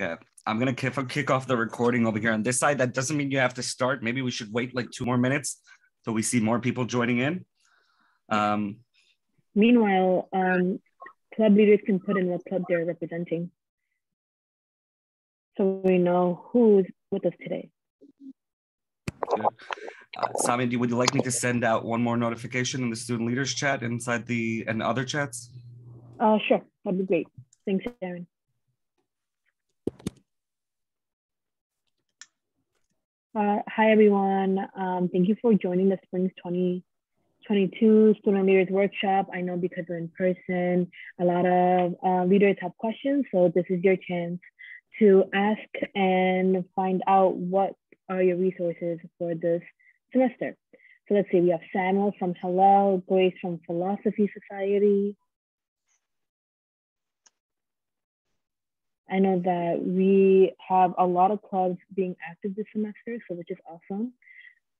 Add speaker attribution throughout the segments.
Speaker 1: Okay. I'm gonna kick, kick off the recording over here on this side. That doesn't mean you have to start. Maybe we should wait like two more minutes till we see more people joining in. Um,
Speaker 2: Meanwhile, um, club leaders can put in what club they're representing. So we know who's with us today.
Speaker 1: uh, Sami, would you like me to send out one more notification in the student leaders chat inside the and other chats?
Speaker 2: Uh, sure, that'd be great. Thanks, Aaron. Uh, hi, everyone. Um, thank you for joining the Springs 2022 Student Leaders Workshop. I know because we're in person, a lot of uh, leaders have questions, so this is your chance to ask and find out what are your resources for this semester. So let's see, we have Samuel from Hillel, Grace from Philosophy Society, I know that we have a lot of clubs being active this semester, so which is awesome.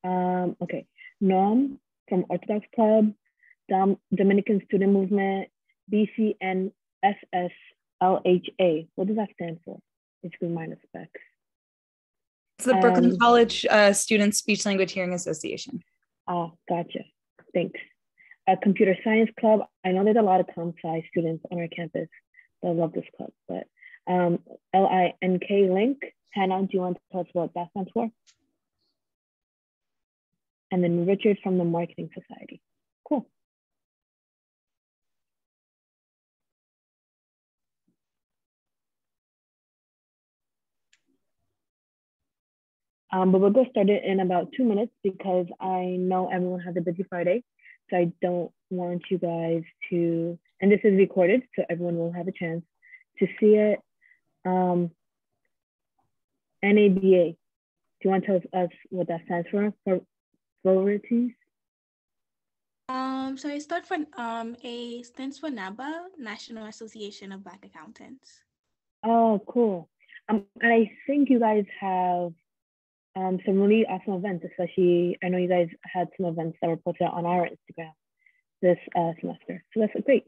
Speaker 2: Um, okay, NOM from Orthodox Club, Dom Dominican Student Movement, BCNSSLHA. What does that stand for? Minus specs.
Speaker 3: It's the Brooklyn um, College uh, Student Speech Language Hearing Association.
Speaker 2: Oh, gotcha. Thanks. A computer science club. I know there's a lot of comp sci students on our campus that love this club, but um, L-I-N-K link. Hannah, do you want to tell us what that stands for? And then Richard from the Marketing Society. Cool. Um, but we'll get started in about two minutes because I know everyone has a busy Friday. So I don't want you guys to, and this is recorded, so everyone will have a chance to see it um, NABA. Do you want to tell us what that stands for? For sororities?
Speaker 4: Um, so it stands for um, A stands for NABA, National Association of Black Accountants.
Speaker 2: Oh, cool. Um, and I think you guys have um, some really awesome events, especially I know you guys had some events that were posted on our Instagram this uh, semester. So that's great.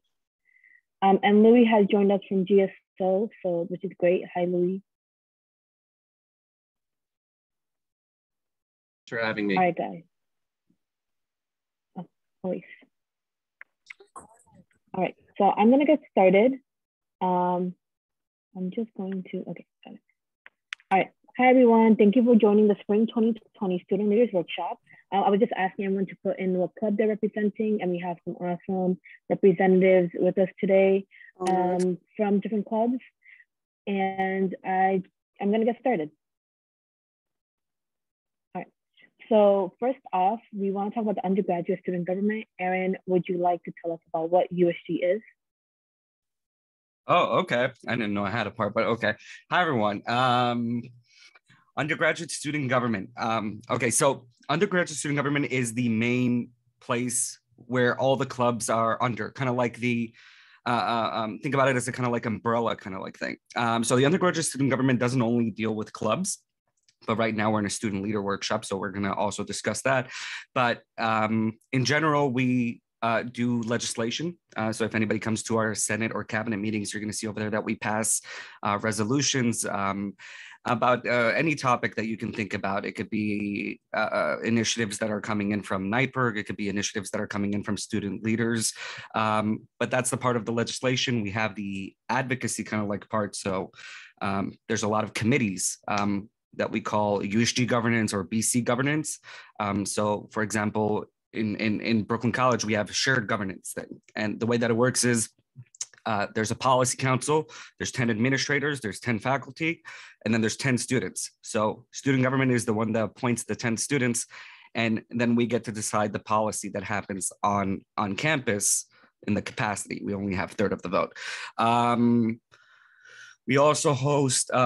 Speaker 2: Um, and Louis has joined us from GS so, so which is great. Hi, Louis.
Speaker 5: Thanks for having me.
Speaker 2: All right, guys. Oh, voice. All right, so I'm gonna get started. Um, I'm just going to, okay, got it. All right, hi everyone. Thank you for joining the Spring 2020 Student Leaders Workshop. Uh, I was just asking everyone to put in what club they're representing, and we have some awesome representatives with us today um, from different clubs. And I, I'm gonna get started. All right, so first off, we wanna talk about the undergraduate student government. Aaron, would you like to tell us about what USG is?
Speaker 1: Oh, okay. I didn't know I had a part, but okay. Hi, everyone. Um, undergraduate student government. Um, okay, so undergraduate student government is the main place where all the clubs are under, kind of like the uh, uh, um, think about it as a kind of like umbrella kind of like thing. Um, so the undergraduate student government doesn't only deal with clubs, but right now we're in a student leader workshop, so we're going to also discuss that. But um, in general, we uh, do legislation. Uh, so if anybody comes to our Senate or cabinet meetings, you're going to see over there that we pass uh, resolutions. About uh, any topic that you can think about. It could be uh, uh initiatives that are coming in from NYPIRG. It could be initiatives that are coming in from student leaders. Um, but that's the part of the legislation. We have the advocacy kind of like part. So um, there's a lot of committees um, that we call USG governance or BC governance. Um, so for example, in, in, in Brooklyn College, we have shared governance thing. And the way that it works is uh, there's a policy council, there's 10 administrators, there's 10 faculty, and then there's 10 students. So student government is the one that appoints the 10 students, and then we get to decide the policy that happens on, on campus in the capacity. We only have third of the vote. Um, we also host uh,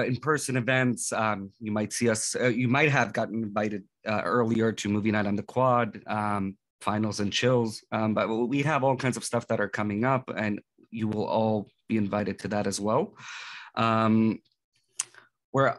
Speaker 1: uh, in-person events. Um, you might see us, uh, you might have gotten invited uh, earlier to movie night on the quad, um, finals and chills. Um, but we have all kinds of stuff that are coming up and you will all be invited to that as well. Um, we're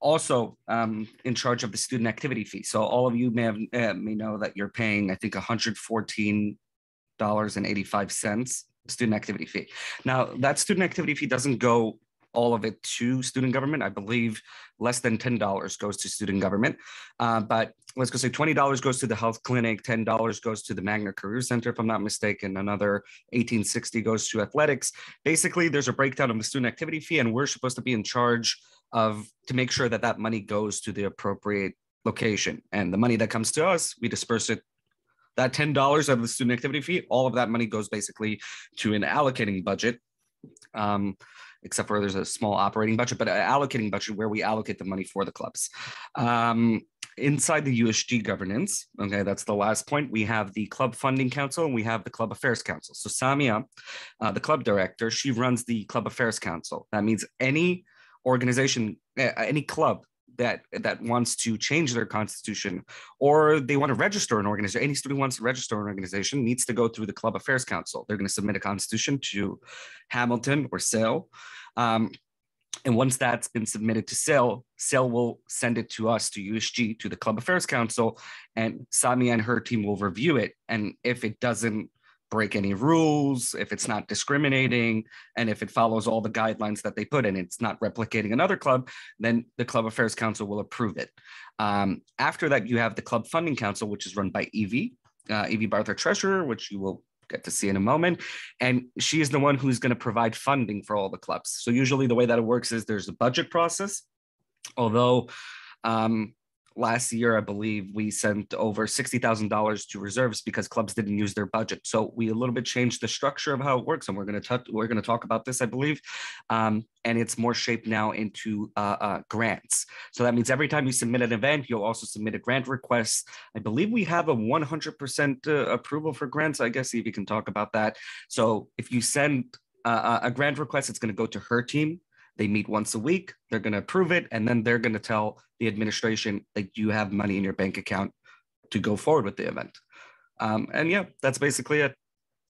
Speaker 1: also um, in charge of the student activity fee. So all of you may have uh, may know that you're paying, I think, $114.85 student activity fee. Now that student activity fee doesn't go all of it to student government. I believe less than $10 goes to student government. Uh, but let's go say $20 goes to the health clinic, $10 goes to the Magner Career Center, if I'm not mistaken, another 1860 goes to athletics. Basically, there's a breakdown of the student activity fee, and we're supposed to be in charge of to make sure that that money goes to the appropriate location. And the money that comes to us, we disperse it that $10 of the student activity fee, all of that money goes basically to an allocating budget. Um, except for there's a small operating budget, but an allocating budget where we allocate the money for the clubs. Um, inside the USG governance, okay, that's the last point. We have the Club Funding Council and we have the Club Affairs Council. So Samia, uh, the club director, she runs the Club Affairs Council. That means any organization, any club that that wants to change their constitution or they want to register an organization any student wants to register an organization needs to go through the club affairs council they're going to submit a constitution to hamilton or SAIL um, and once that's been submitted to SAIL, SAIL will send it to us, to USG, to the Club Affairs Council, and Sami and her team will review it. And if it doesn't break any rules, if it's not discriminating, and if it follows all the guidelines that they put in, it's not replicating another club, then the Club Affairs Council will approve it. Um, after that, you have the Club Funding Council, which is run by Evie, uh, Evie Barther Treasurer, which you will get to see in a moment. And she is the one who's going to provide funding for all the clubs. So usually the way that it works is there's a budget process, although um, last year, I believe we sent over $60,000 to reserves because clubs didn't use their budget. So we a little bit changed the structure of how it works. And we're going to touch, we're going to talk about this, I believe. Um, and it's more shaped now into uh, uh, grants. So that means every time you submit an event, you'll also submit a grant request. I believe we have a 100% uh, approval for grants. I guess you can talk about that. So if you send uh, a grant request, it's going to go to her team they meet once a week. They're going to approve it, and then they're going to tell the administration that you have money in your bank account to go forward with the event. Um, and yeah, that's basically it.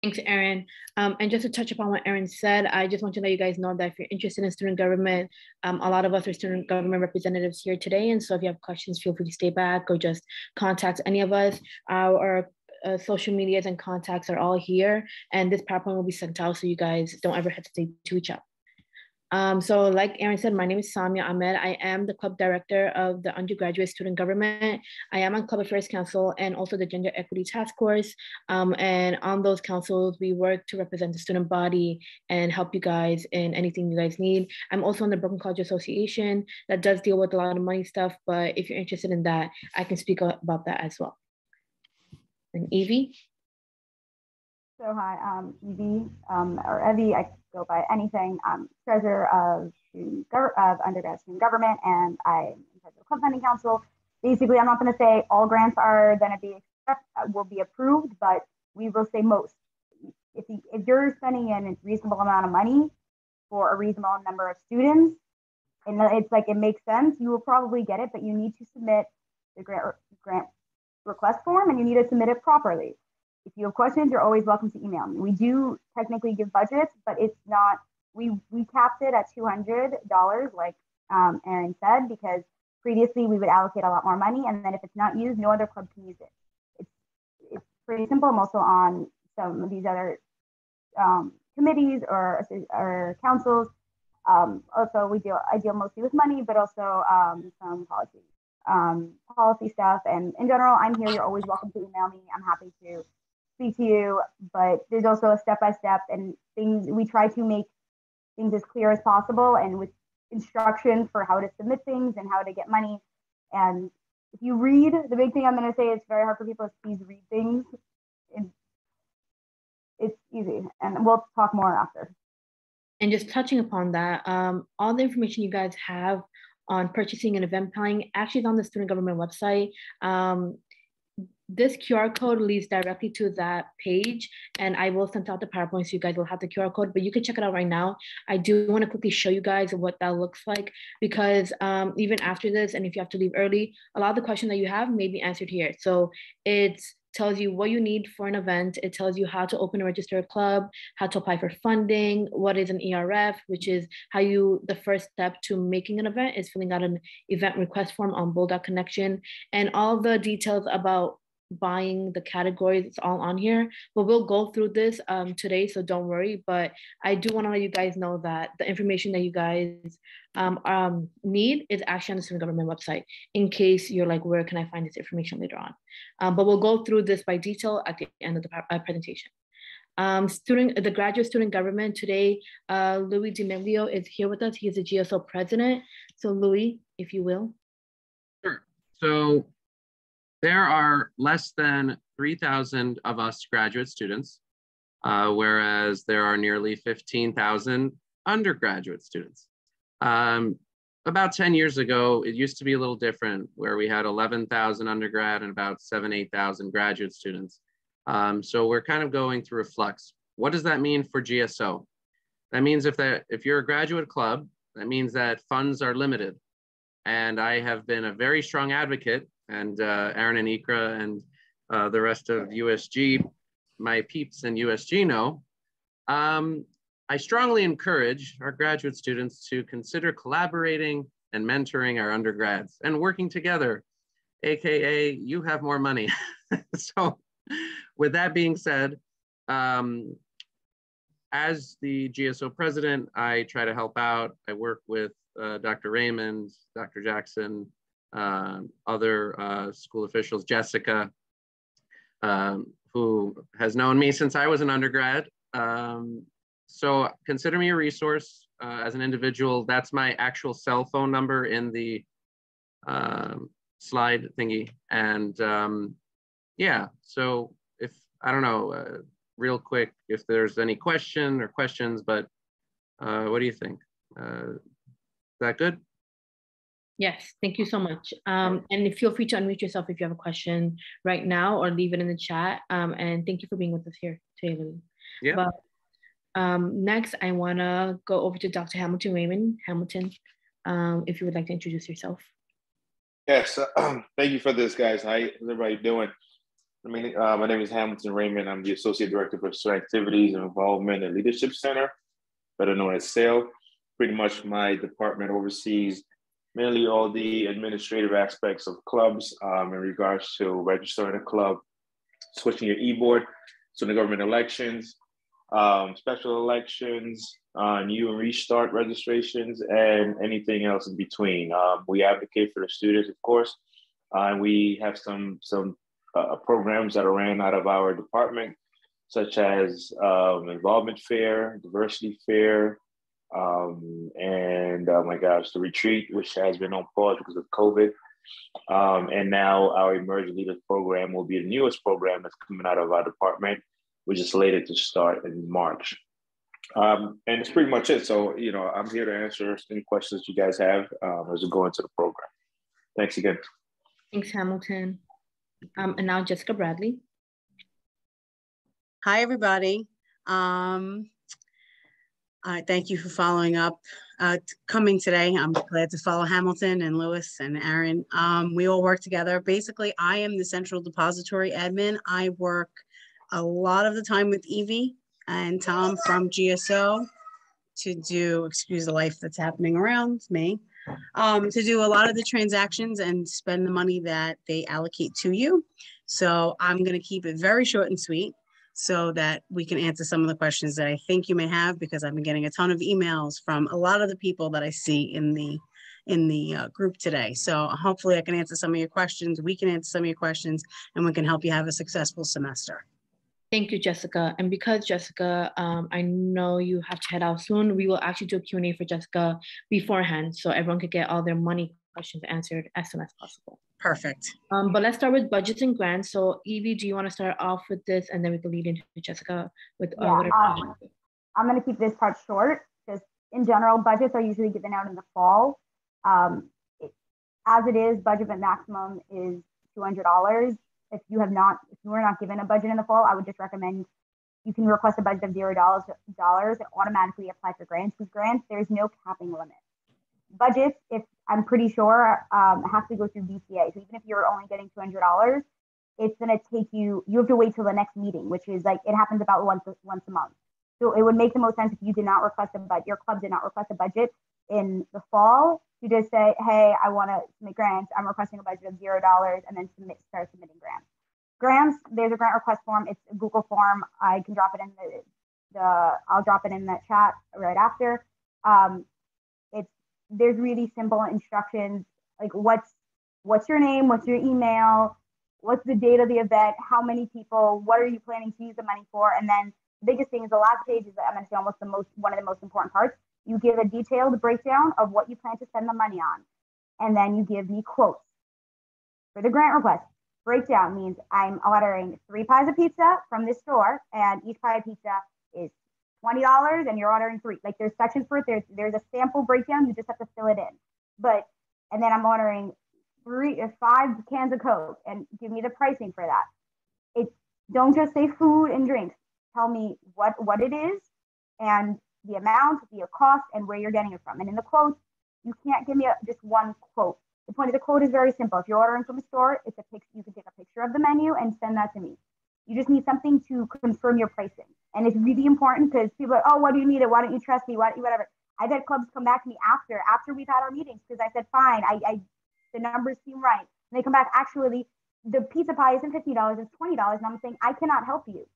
Speaker 6: Thanks, Aaron. Um, and just to touch upon what Aaron said, I just want to let you guys know that if you're interested in student government, um, a lot of us are student government representatives here today. And so if you have questions, feel free to stay back or just contact any of us. Our uh, social medias and contacts are all here. And this PowerPoint will be sent out so you guys don't ever hesitate to reach out. Um, so like Aaron said, my name is Samia Ahmed. I am the club director of the undergraduate student government. I am on Club Affairs Council and also the Gender Equity Task Force. Um, and on those councils, we work to represent the student body and help you guys in anything you guys need. I'm also on the Brooklyn College Association that does deal with a lot of money stuff, but if you're interested in that, I can speak about that as well. And Evie?
Speaker 5: So hi, um, Evie, um, or Evie, I go by anything. I'm treasurer of, of undergrad student government, and I'm in charge of the club funding council. Basically, I'm not going to say all grants are going to be accept, uh, will be approved, but we will say most. If, you, if you're spending a reasonable amount of money for a reasonable number of students, and it's like it makes sense, you will probably get it, but you need to submit the grant, grant request form and you need to submit it properly. If you have questions, you're always welcome to email me. We do technically give budgets, but it's not, we, we capped it at $200, like um, Aaron said, because previously we would allocate a lot more money. And then if it's not used, no other club can use it. It's, it's pretty simple. I'm also on some of these other um, committees or, or councils. Um, also, we deal, I deal mostly with money, but also um, some policy, um, policy stuff. And in general, I'm here. You're always welcome to email me. I'm happy to speak to you, but there's also a step by step and things we try to make things as clear as possible and with instructions for how to submit things and how to get money. And if you read, the big thing I'm going to say it's very hard for people is please read things. It's easy, and we'll talk more after.
Speaker 6: And just touching upon that, um, all the information you guys have on purchasing and event planning actually is on the student government website. Um, this QR code leads directly to that page and I will send out the PowerPoint so you guys will have the QR code, but you can check it out right now. I do want to quickly show you guys what that looks like because um, even after this, and if you have to leave early, a lot of the questions that you have may be answered here. So it tells you what you need for an event. It tells you how to open and register a club, how to apply for funding, what is an ERF, which is how you, the first step to making an event is filling out an event request form on Bold Connection, and all the details about buying the categories. It's all on here, but we'll go through this um, today, so don't worry. But I do want to let you guys know that the information that you guys um, um, need is actually on the student government website in case you're like, where can I find this information later on? Um, but we'll go through this by detail at the end of the uh, presentation. Um, student, the graduate student government today, uh, Louis D'Amelio is here with us. He is the GSO president. So Louis, if you will.
Speaker 7: Sure. So there are less than 3,000 of us graduate students, uh, whereas there are nearly 15,000 undergraduate students. Um, about 10 years ago, it used to be a little different where we had 11,000 undergrad and about seven, 8,000 graduate students. Um, so we're kind of going through a flux. What does that mean for GSO? That means if that if you're a graduate club, that means that funds are limited. And I have been a very strong advocate and uh, Aaron and Ikra and uh, the rest of USG, my peeps in USG know, um, I strongly encourage our graduate students to consider collaborating and mentoring our undergrads and working together, AKA you have more money. so with that being said, um, as the GSO president, I try to help out. I work with uh, Dr. Raymond, Dr. Jackson, other uh, school officials, Jessica, um, who has known me since I was an undergrad. Um, so consider me a resource uh, as an individual. That's my actual cell phone number in the um, slide thingy. And um, yeah, so if, I don't know, uh, real quick, if there's any question or questions, but uh, what do you think? is that good?
Speaker 6: Yes, thank you so much. Um, and feel free to unmute yourself if you have a question right now or leave it in the chat. Um, and thank you for being with us here today, Louis.
Speaker 7: Yeah. But,
Speaker 6: um, next, I want to go over to Dr. Hamilton Raymond. Hamilton, um, if you would like to introduce yourself.
Speaker 8: Yes, uh, thank you for this, guys. How is everybody doing? I mean, uh, my name is Hamilton Raymond. I'm the Associate Director for Student Activities and Involvement and Leadership Center, better known as SAIL. Pretty much my department oversees mainly all the administrative aspects of clubs um, in regards to registering a club, switching your e-board, so the government elections, um, special elections, uh, new and restart registrations, and anything else in between. Um, we advocate for the students, of course, uh, and we have some some uh, programs that are ran out of our department, such as um, involvement fair, diversity fair, um, and oh my gosh, the retreat, which has been on pause because of COVID. Um, and now our Emerging Leaders program will be the newest program that's coming out of our department, which is slated to start in March. Um, and it's pretty much it. So, you know, I'm here to answer any questions you guys have um, as we go into the program. Thanks again.
Speaker 6: Thanks, Hamilton. Um, and now Jessica Bradley.
Speaker 9: Hi, everybody. Um, uh, thank you for following up. Uh, coming today, I'm glad to follow Hamilton and Lewis and Aaron. Um, we all work together. Basically, I am the central depository admin. I work a lot of the time with Evie and Tom from GSO to do, excuse the life that's happening around me, um, to do a lot of the transactions and spend the money that they allocate to you. So I'm going to keep it very short and sweet so that we can answer some of the questions that I think you may have because I've been getting a ton of emails from a lot of the people that I see in the in the uh, group today. So hopefully I can answer some of your questions. We can answer some of your questions and we can help you have a successful semester.
Speaker 6: Thank you, Jessica. And because Jessica, um, I know you have to head out soon, we will actually do a Q&A for Jessica beforehand so everyone could get all their money questions answered as soon as possible.
Speaker 9: Perfect.
Speaker 6: Um, but let's start with budgets and grants. So Evie, do you want to start off with this and then we can lead into Jessica with uh,
Speaker 5: yeah, um, I'm going to keep this part short because in general, budgets are usually given out in the fall. Um, it, as it is, budget maximum is $200. If you have not, if you were not given a budget in the fall, I would just recommend you can request a budget of zero dollars dollars and automatically apply for grants because grants there's no capping limit budgets, if I'm pretty sure, um, has to go through BCA. So even if you're only getting $200, it's going to take you, you have to wait till the next meeting, which is like, it happens about once, once a month. So it would make the most sense if you did not request a budget, your club did not request a budget in the fall to just say, hey, I want to submit grants. I'm requesting a budget of $0 and then submit, start submitting grants. grants, there's a grant request form. It's a Google form. I can drop it in the, the I'll drop it in the chat right after. Um, there's really simple instructions like what's what's your name, what's your email, what's the date of the event, how many people, what are you planning to use the money for, and then the biggest thing is the last page is I'm going to say almost the most one of the most important parts. You give a detailed breakdown of what you plan to spend the money on, and then you give me quotes. For the grant request. Breakdown means I'm ordering three pies of pizza from this store, and each pie of pizza is twenty dollars, and you're ordering three. Like there's sections for it. There's there's a sample breakdown. You just have to fill it in. But and then I'm ordering three or five cans of Coke, and give me the pricing for that. It's don't just say food and drinks. Tell me what what it is, and the amount, the cost, and where you're getting it from. And in the quotes, you can't give me a, just one quote. The point of the quote is very simple. If you're ordering from a store, it's a pic- you can take a picture of the menu and send that to me. You just need something to confirm your pricing. And it's really important because people are, oh, what do you need it? Why don't you trust me? Why, don't you whatever. I've had clubs come back to me after, after we've had our meetings because I said, fine, I, I, the numbers seem right. And they come back, actually, the pizza pie isn't $50, it's $20. And I'm saying, I cannot help you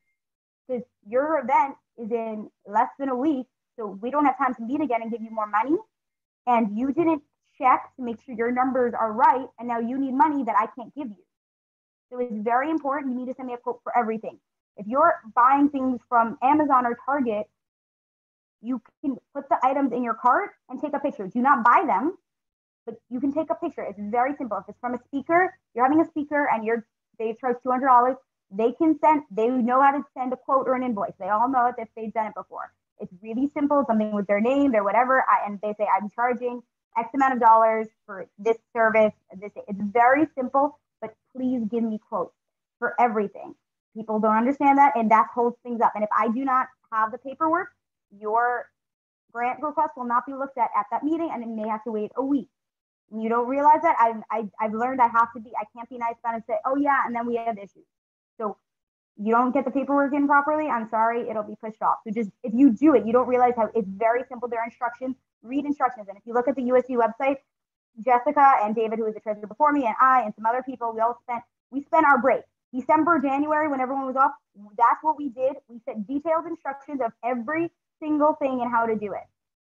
Speaker 5: because your event is in less than a week. So we don't have time to meet again and give you more money. And you didn't check to make sure your numbers are right. And now you need money that I can't give you. So it's very important. You need to send me a quote for everything. If you're buying things from Amazon or Target, you can put the items in your cart and take a picture. Do not buy them, but you can take a picture. It's very simple. If it's from a speaker, you're having a speaker and you're they charge two hundred dollars. They can send. They know how to send a quote or an invoice. They all know it if they've done it before. It's really simple. Something with their name, their whatever, I, and they say I'm charging X amount of dollars for this service. This it's very simple, but please give me quotes for everything. People don't understand that, and that holds things up. And if I do not have the paperwork, your grant request will not be looked at at that meeting, and it may have to wait a week. You don't realize that. I've, I, I've learned I have to be. I can't be nice about and say, "Oh yeah," and then we have issues. So you don't get the paperwork in properly. I'm sorry, it'll be pushed off. So just if you do it, you don't realize how it's very simple. There are instructions. Read instructions, and if you look at the USG website, Jessica and David, who was the treasurer before me, and I and some other people, we all spent we spent our break December, January, when everyone was off. That's what we did. We set detailed instructions of every single thing and how to do it.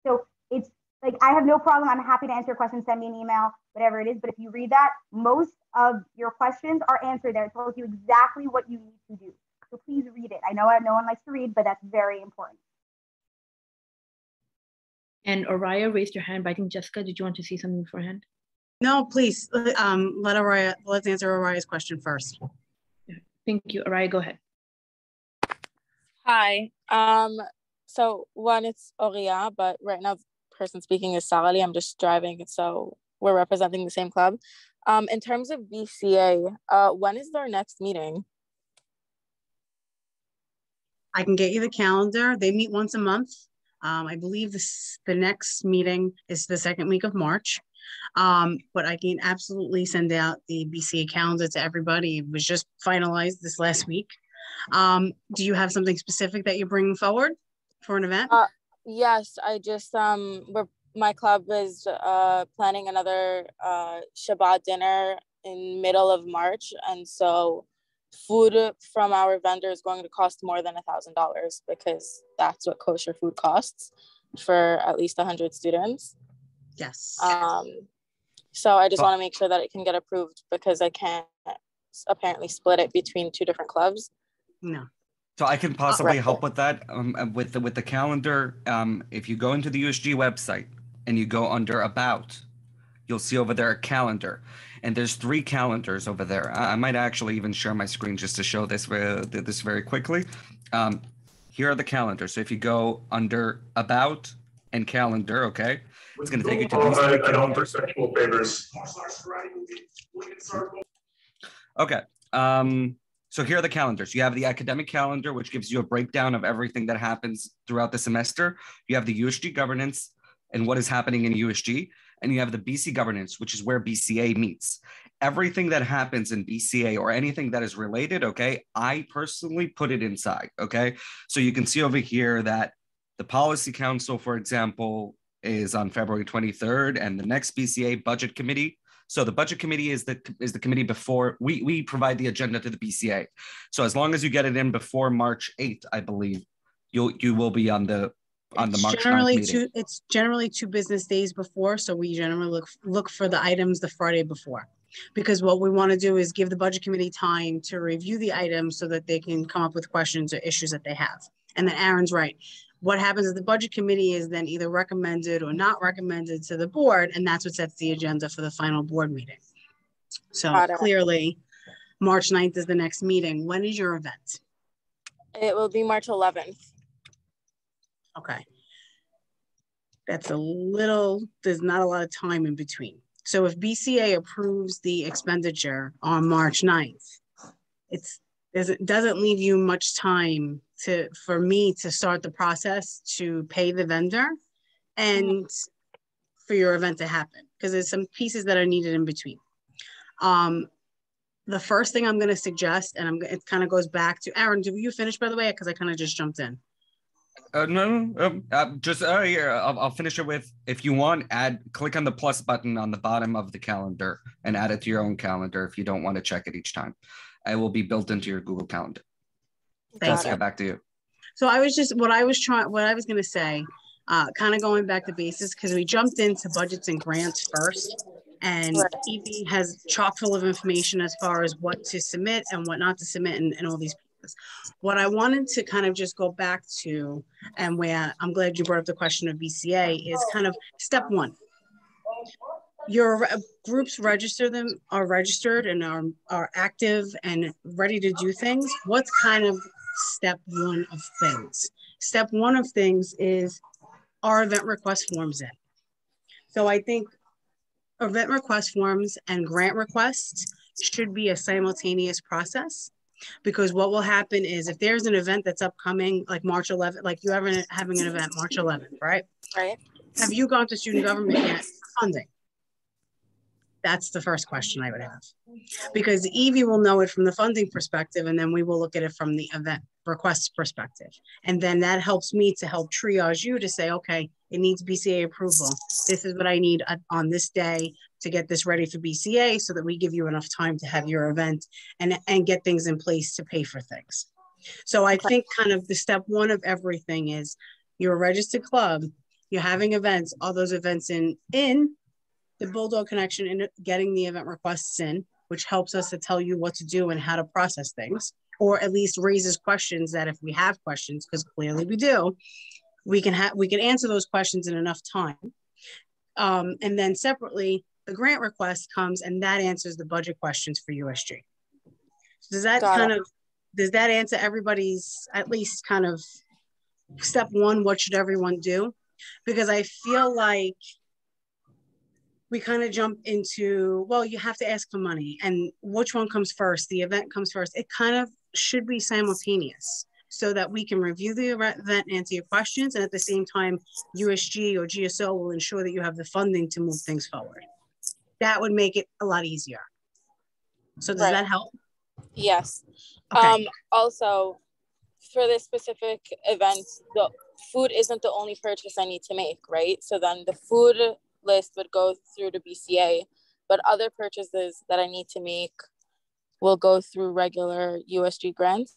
Speaker 5: So it's like I have no problem. I'm happy to answer your questions. Send me an email, whatever it is. But if you read that, most of your questions are answered there. It tells you exactly what you need to do. So please read it. I know no one likes to read, but that's very important.
Speaker 6: And Araya raised your hand, but I think Jessica, did you want to see something beforehand?
Speaker 9: No, please, um, let Araya, let's answer Araya's question first.
Speaker 6: Thank you. Araya, go ahead.
Speaker 10: Hi. Um, so one, it's Oria, but right now the person speaking is Sally. I'm just driving, so we're representing the same club. Um, in terms of BCA, uh, when is their next meeting?
Speaker 9: I can get you the calendar. They meet once a month. Um, I believe this the next meeting is the second week of March. Um, but I can absolutely send out the BCA calendar to everybody. It was just finalized this last week. Um, do you have something specific that you're bringing forward for an event?
Speaker 10: Uh, yes, I just um, we're my club is uh, planning another uh, Shabbat dinner in middle of March, and so food from our vendor is going to cost more than a thousand dollars because that's what kosher food costs for at least 100 students.
Speaker 9: Yes.
Speaker 10: Um so i just want to make sure that it can get approved because i can't apparently split it between two different clubs.
Speaker 9: No.
Speaker 1: So I can possibly help with that um, uh, with the with the calendar. Um, if you go into the USG website and you go under About, you'll see over there a calendar, and there's three calendars over there. I, I might actually even share my screen just to show this uh, this very quickly. Um, here are the calendars. So if you go under About and Calendar, okay, it's going to take you to these three calendars. Okay. Um, so here are the calendars. You have the academic calendar, which gives you a breakdown of everything that happens throughout the semester. You have the USG governance and what is happening in USG. And you have the BC governance, which is where BCA meets. Everything that happens in BCA or anything that is related, okay, I personally put it inside, okay? So you can see over here that the policy council, for example, is on February 23rd, and the next BCA budget committee So the budget committee is the is the committee before we we provide the agenda to the BCA. So as long as you get it in before March 8th, I believe, you'll you will be on the on the March
Speaker 9: generally two, it's generally two business days before, so we generally look, look for the items the Friday before. Because what we want to do is give the budget committee time to review the items so that they can come up with questions or issues that they have. And then Aaron's right. What happens is the budget committee is then either recommended or not recommended to the board, and that's what sets the agenda for the final board meeting. So clearly, March 9th is the next meeting. When is your event?
Speaker 10: It will be March 11th.
Speaker 9: Okay. That's a little, there's not a lot of time in between. So if BCA approves the expenditure on March 9th, it's, doesn't, doesn't leave you much time to, for me to start the process to pay the vendor and for your event to happen, because there's some pieces that are needed in between. Um, the first thing I'm gonna suggest, and I'm, it kind of goes back to, Aaron, do you finish by the way? Because I kind of just jumped in.
Speaker 1: Uh, no, no, um, uh, just uh, here. I'll, I'll finish it with if you want, add click on the plus button on the bottom of the calendar and add it to your own calendar if you don't want to check it each time. It will be built into your Google Calendar.
Speaker 9: Thank
Speaker 1: Jessica,
Speaker 9: you.
Speaker 1: back to you.
Speaker 9: So I was just, what I was trying, what I was gonna say, uh, kind of going back to basis, because we jumped into budgets and grants first. And
Speaker 10: Right.
Speaker 9: Evie has chock full of information as far as what to submit and what not to submit and, and all these pieces. What I wanted to kind of just go back to, and where I'm glad you brought up the question of BCA, is kind of step one. Your groups register them, are registered and are, are active and ready to do things. What's kind of step one of things? Step one of things is our event request forms in. So I think event request forms and grant requests should be a simultaneous process. Because what will happen is if there's an event that's upcoming, like March 11th, like you ever having an event March 11th, right?
Speaker 10: Right.
Speaker 9: Have you gone to student government yet? for Funding. That's the first question I would have. Because Evie will know it from the funding perspective, and then we will look at it from the event request perspective. And then that helps me to help triage you to say, okay, it needs BCA approval. This is what I need on this day to get this ready for BCA so that we give you enough time to have your event and, and get things in place to pay for things. So I think kind of the step one of everything is you're a registered club, you're having events, all those events in, in the Bulldog Connection and getting the event requests in, which helps us to tell you what to do and how to process things, or at least raises questions that if we have questions, because clearly we do, we can have we can answer those questions in enough time. Um, and then separately, the grant request comes and that answers the budget questions for USG. Does that
Speaker 10: Got
Speaker 9: kind
Speaker 10: it.
Speaker 9: of does that answer everybody's at least kind of step one? What should everyone do? Because I feel like we kind of jump into well you have to ask for money and which one comes first the event comes first it kind of should be simultaneous so that we can review the event and answer your questions and at the same time usg or gso will ensure that you have the funding to move things forward that would make it a lot easier so does
Speaker 10: Right.
Speaker 9: that help
Speaker 10: Yes.
Speaker 9: Okay.
Speaker 10: Um, also, for this specific event, the food isn't the only purchase I need to make, right? So then the food list would go through the BCA, but other purchases that I need to make will go through regular USG grants.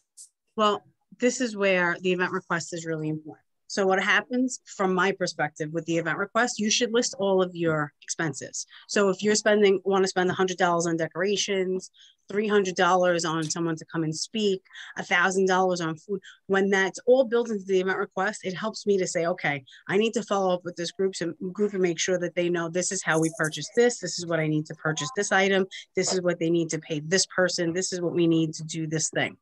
Speaker 9: Well, this is where the event request is really important. So what happens from my perspective with the event request, you should list all of your expenses. So if you're spending, want to spend hundred dollars on decorations, three hundred dollars on someone to come and speak, thousand dollars on food, when that's all built into the event request, it helps me to say, okay, I need to follow up with this group and group and make sure that they know this is how we purchase this, this is what I need to purchase this item, this is what they need to pay this person, this is what we need to do this thing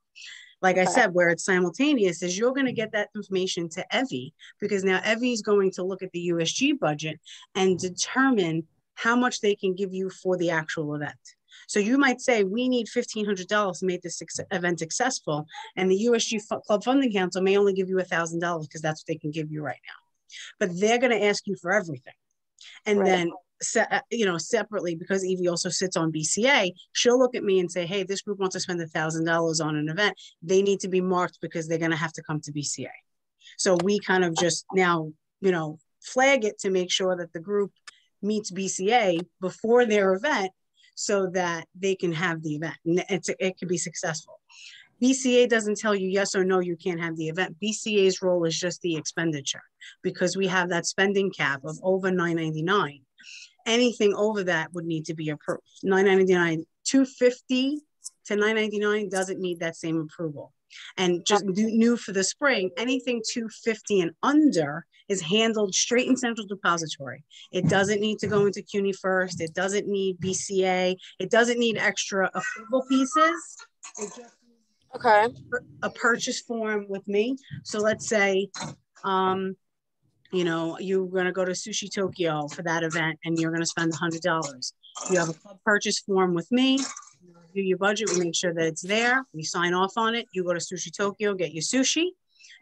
Speaker 9: like I said, where it's simultaneous is you're going to get that information to Evie because now Evie is going to look at the USG budget and determine how much they can give you for the actual event. So you might say, we need $1,500 to make this event successful. And the USG Fu- Club Funding Council may only give you $1,000 because that's what they can give you right now. But they're going to ask you for everything. And
Speaker 10: Right.
Speaker 9: then se- uh, you know, separately, because Evie also sits on BCA, she'll look at me and say, hey, this group wants to spend a thousand dollars on an event. They need to be marked because they're gonna have to come to BCA. So we kind of just now, you know, flag it to make sure that the group meets BCA before their event so that they can have the event and it's, it could be successful. BCA doesn't tell you yes or no, you can't have the event. BCA's role is just the expenditure because we have that spending cap of over 999. Anything over that would need to be approved. 999, 250 to 999 doesn't need that same approval. And just new for the spring, anything 250 and under is handled straight in central depository. It doesn't need to go into CUNY first. It doesn't need BCA. It doesn't need extra approval pieces. It just
Speaker 10: Okay.
Speaker 9: a purchase form with me. So let's say, um, you know, you're gonna go to Sushi Tokyo for that event and you're gonna spend hundred dollars. You have a club purchase form with me, do your budget, we make sure that it's there, we sign off on it, you go to Sushi Tokyo, get your sushi,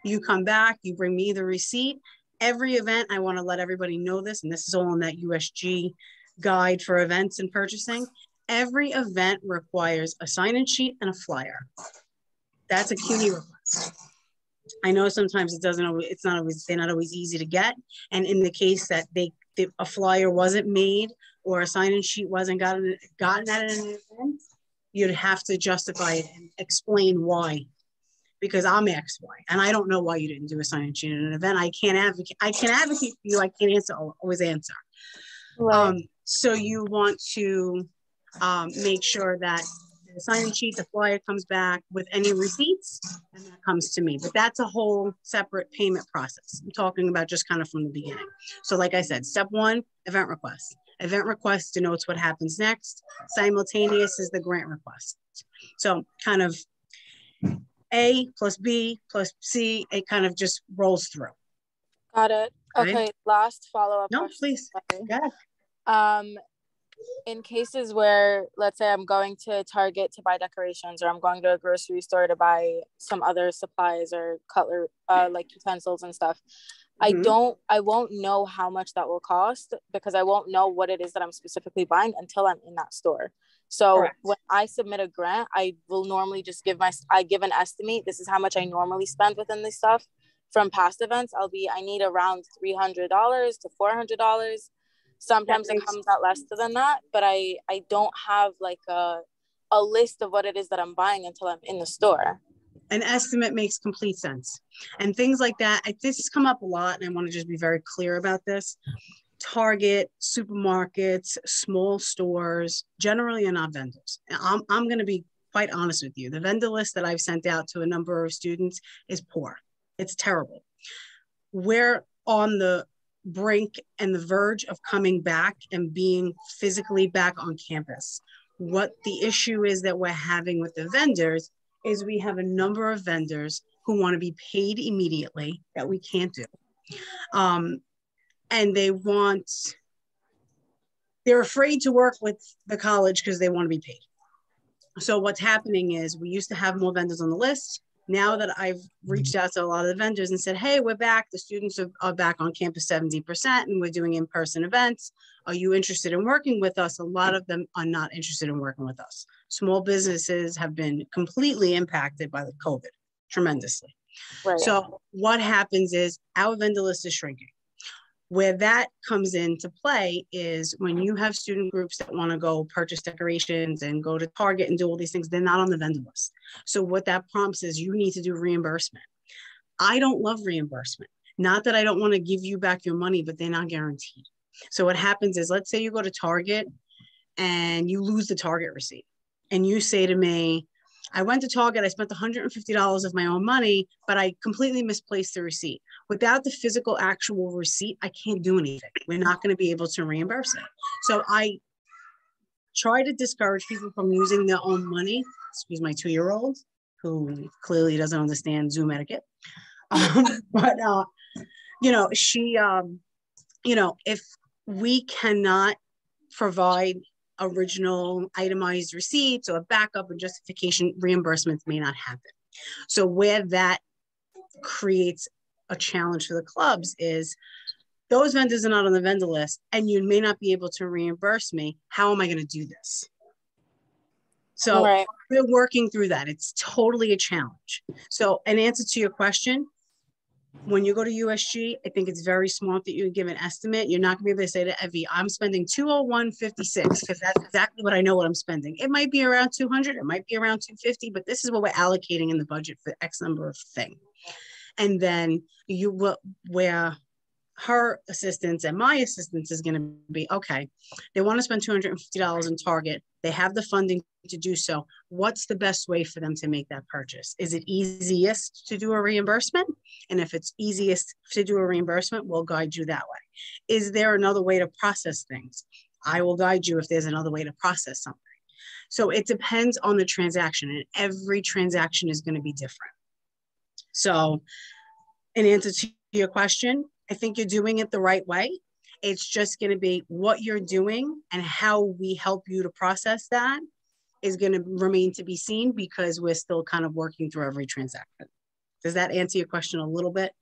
Speaker 9: you come back, you bring me the receipt. Every event, I wanna let everybody know this, and this is all in that USG guide for events and purchasing. Every event requires a sign-in sheet and a flyer. That's a CUNY request. I know sometimes it doesn't always, it's not always, they're not always easy to get. And in the case that they, they a flyer wasn't made or a sign-in sheet wasn't gotten, gotten at an event, you'd have to justify it and explain why. Because I'm X, Y, and I don't know why you didn't do a sign-in sheet at an event. I can't advocate, I can advocate for you, I can't answer, always answer.
Speaker 10: Right.
Speaker 9: Um, so you want to um, make sure that the sign-in sheet, the flyer comes back with any receipts, and that comes to me. But that's a whole separate payment process. I'm talking about just kind of from the beginning. So like I said, step one, event request. Event request denotes what happens next. Simultaneous is the grant request. So kind of A plus B plus C, it kind of just rolls through.
Speaker 10: Got it.
Speaker 9: Okay.
Speaker 10: Okay, last follow-up
Speaker 9: No,
Speaker 10: question.
Speaker 9: please. Ahead.
Speaker 10: Um, in cases where, let's say I'm going to Target to buy decorations, or I'm going to a grocery store to buy some other supplies or cutler, uh, like utensils and stuff, I
Speaker 9: Mhm.
Speaker 10: don't, I won't know how much that will cost because I won't know what it is that I'm specifically buying until I'm in that store. So
Speaker 9: Correct.
Speaker 10: when I submit a grant, I will normally just give my, I give an estimate. This is how much I normally spend within this stuff. From past events, I'll be, I need around three hundred dollars to four hundred dollars. Sometimes it comes out less than that, but I, I don't have like a, a list of what it is that I'm buying until I'm in the store.
Speaker 9: an estimate makes complete sense. And things like that, I, this has come up a lot, and I want to just be very clear about this. Target, supermarkets, small stores generally are not vendors. I'm, I'm going to be quite honest with you. The vendor list that I've sent out to a number of students is poor. It's terrible. We're on the brink and the verge of coming back and being physically back on campus. What the issue is that we're having with the vendors is we have a number of vendors who want to be paid immediately that we can't do. Um, and they want, they're afraid to work with the college because they want to be paid. So what's happening is we used to have more vendors on the list. Now that I've reached out to a lot of the vendors and said, hey, we're back, the students are, are back on campus 70% and we're doing in-person events. Are you interested in working with us? A lot of them are not interested in working with us. Small businesses have been completely impacted by the COVID tremendously.
Speaker 10: Right.
Speaker 9: So what happens is our vendor list is shrinking. Where that comes into play is when you have student groups that want to go purchase decorations and go to Target and do all these things, they're not on the vendor list. So what that prompts is you need to do reimbursement. I don't love reimbursement. Not that I don't want to give you back your money, but they're not guaranteed. So what happens is, let's say you go to Target and you lose the Target receipt and you say to me, I went to Target, I spent $150 of my own money, but I completely misplaced the receipt. Without the physical actual receipt, I can't do anything. We're not going to be able to reimburse it. So I try to discourage people from using their own money. Excuse my two-year-old, who clearly doesn't understand Zoom etiquette. Um, but uh, you know, she, um, you know, if we cannot provide original itemized receipts or a backup and justification reimbursements may not happen. So where that creates a challenge for the clubs is those vendors are not on the vendor list and you may not be able to reimburse me. How am I going to do this? So
Speaker 10: Right.
Speaker 9: we're working through that. It's totally a challenge. So, an answer to your question, when you go to USG, I think it's very smart that you give an estimate. You're not gonna be able to say to Evie, I'm spending 201.56 because that's exactly what I know what I'm spending. It might be around 200, it might be around 250, but this is what we're allocating in the budget for X number of thing. And then you will where her assistance and my assistance is going to be okay. They want to spend $250 in Target. They have the funding to do so. What's the best way for them to make that purchase? Is it easiest to do a reimbursement? And if it's easiest to do a reimbursement, we'll guide you that way. Is there another way to process things? I will guide you if there's another way to process something. So it depends on the transaction, and every transaction is going to be different. So, in answer to your question, I think you're doing it the right way. It's just going to be what you're doing and how we help you to process that is going to remain to be seen because we're still kind of working through every transaction. Does that answer your question a little bit?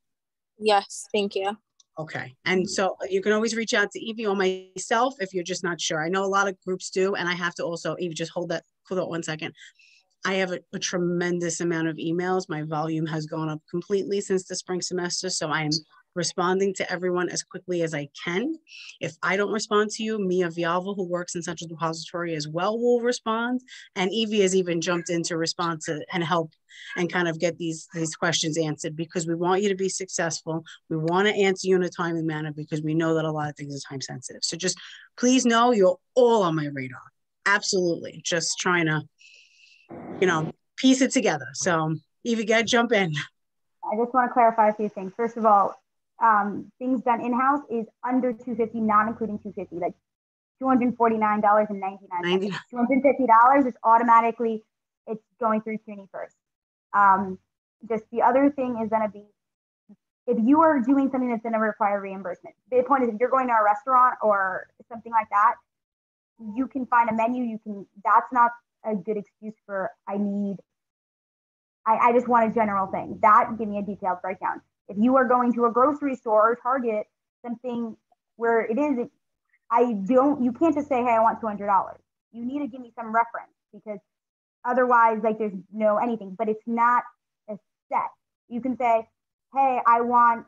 Speaker 10: Yes, thank you.
Speaker 9: Okay. And so you can always reach out to Evie or myself if you're just not sure. I know a lot of groups do, and I have to also, Evie, just hold that, hold that one second. I have a, a, tremendous amount of emails. My volume has gone up completely since the spring semester. So I am responding to everyone as quickly as I can. If I don't respond to you, Mia Vialva, who works in Central Depository as well, will respond. And Evie has even jumped in to respond to and help and kind of get these, these questions answered because we want you to be successful. We want to answer you in a timely manner because we know that a lot of things are time sensitive. So just please know you're all on my radar. Absolutely. Just trying to, you know, piece it together. So Evie, get jump in.
Speaker 5: I just want to clarify a few things. First of all, um, things done in-house is under 250 not including 250 like $249.99 $250 is automatically it's going through CUNYfirst. Um, just the other thing is going to be if you are doing something that's going to require reimbursement the point is if you're going to a restaurant or something like that you can find a menu you can that's not a good excuse for i need I, I just want a general thing. That give me a detailed breakdown if you are going to a grocery store or Target, something where it is, I don't, you can't just say, hey, I want $200. You need to give me some reference because otherwise, like, there's no anything, but it's not a set. You can say, hey, I want,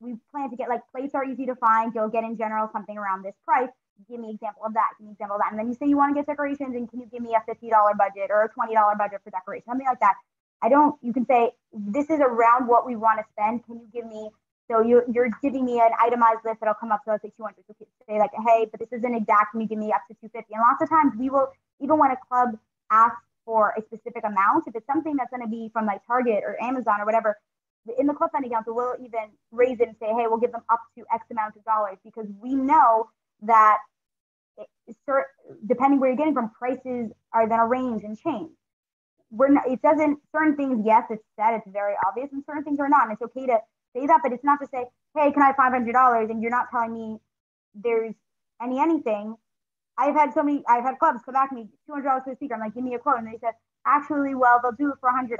Speaker 5: we plan to get like plates are easy to find. You'll get in general something around this price. Give me example of that. Give me example of that. And then you say you want to get decorations and can you give me a $50 budget or a $20 budget for decoration, something like that. I don't, you can say, this is around what we want to spend. Can you give me, so you're, you're giving me an itemized list that'll come up to let's say 200. So you can say like, hey, but this isn't exact. Can you give me up to 250? And lots of times we will, even when a club asks for a specific amount, if it's something that's going to be from like Target or Amazon or whatever, in the club funding council, we'll even raise it and say, hey, we'll give them up to X amount of dollars because we know that eh, it, depending where you're getting from, prices are then a range and change we're not, it doesn't, certain things, yes, it's said, it's very obvious, and certain things are not. And it's okay to say that, but it's not to say, hey, can I have $500? And you're not telling me there's any anything. I've had so many, I've had clubs come back to me, $200 for a speaker. I'm like, give me a quote. And they said, actually, well, they'll do it for $100.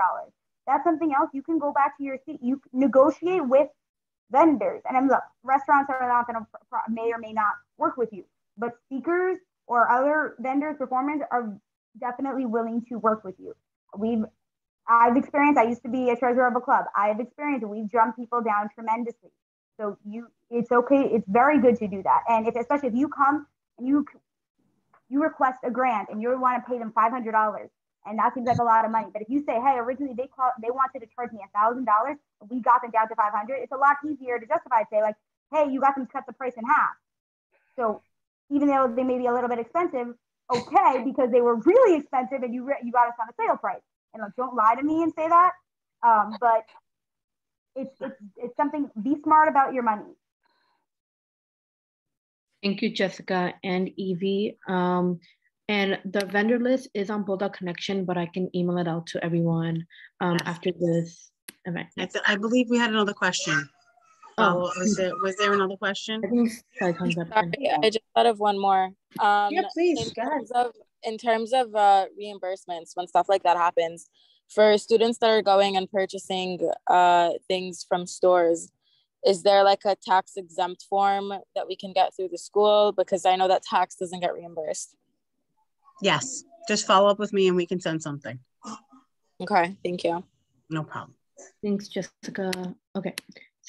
Speaker 5: That's something else. You can go back to your seat. You negotiate with vendors. And I'm look, restaurants are not going to may or may not work with you, but speakers or other vendors, performers are definitely willing to work with you we've I've experienced, I used to be a treasurer of a club. I've experienced we've drummed people down tremendously. So you it's okay, it's very good to do that. And if especially if you come and you you request a grant and you want to pay them five hundred dollars and that seems like a lot of money. But if you say, hey, originally they call they wanted to charge me a thousand dollars, we got them down to five hundred, it's a lot easier to justify say like, hey, you got them to cut the price in half. So even though they may be a little bit expensive, okay because they were really expensive and you re- you got us on a sale price. And like, don't lie to me and say that. Um, but it's it's it's something. Be smart about your money.
Speaker 6: Thank you, Jessica and Evie. Um, and the vendor list is on Bulldog Connection, but I can email it out to everyone um, yes. after this event.
Speaker 9: Yes. I believe we had another question. Oh, was there was there another question? I think
Speaker 10: Sorry, I just thought of one more. Um,
Speaker 9: yeah, please.
Speaker 10: In terms of in terms of uh, reimbursements, when stuff like that happens, for students that are going and purchasing uh, things from stores, is there like a tax exempt form that we can get through the school? Because I know that tax doesn't get reimbursed.
Speaker 9: Yes, just follow up with me and we can send something.
Speaker 10: Okay, thank you.
Speaker 9: No problem.
Speaker 6: Thanks, Jessica. Okay,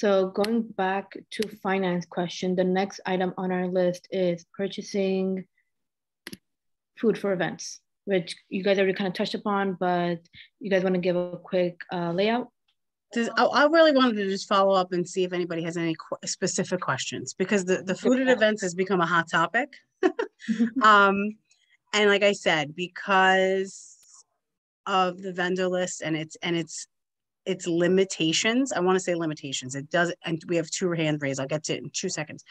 Speaker 6: So going back to finance question, the next item on our list is purchasing food for events, which you guys already kind of touched upon, but you guys want to give a quick uh, layout?
Speaker 9: Does, I, I really wanted to just follow up and see if anybody has any qu- specific questions because the, the food at events has become a hot topic. um, and like I said, because of the vendor list and its and its its limitations, I want to say limitations. It does, and we have two hand raised. I'll get to it in two seconds.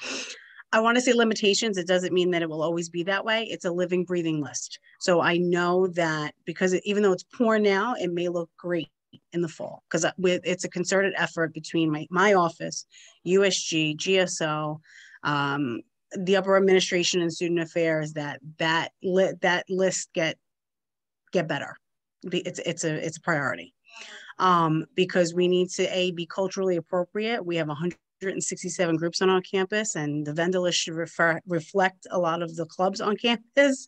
Speaker 9: I want to say limitations. It doesn't mean that it will always be that way. It's a living, breathing list. So I know that because it, even though it's poor now, it may look great in the fall because it's a concerted effort between my, my office, USG, GSO, um, the upper administration and student affairs that that li- that list get get better. It's it's a it's a priority um, because we need to a be culturally appropriate. We have 167 groups on our campus, and the vendor list should refer, reflect a lot of the clubs on campus.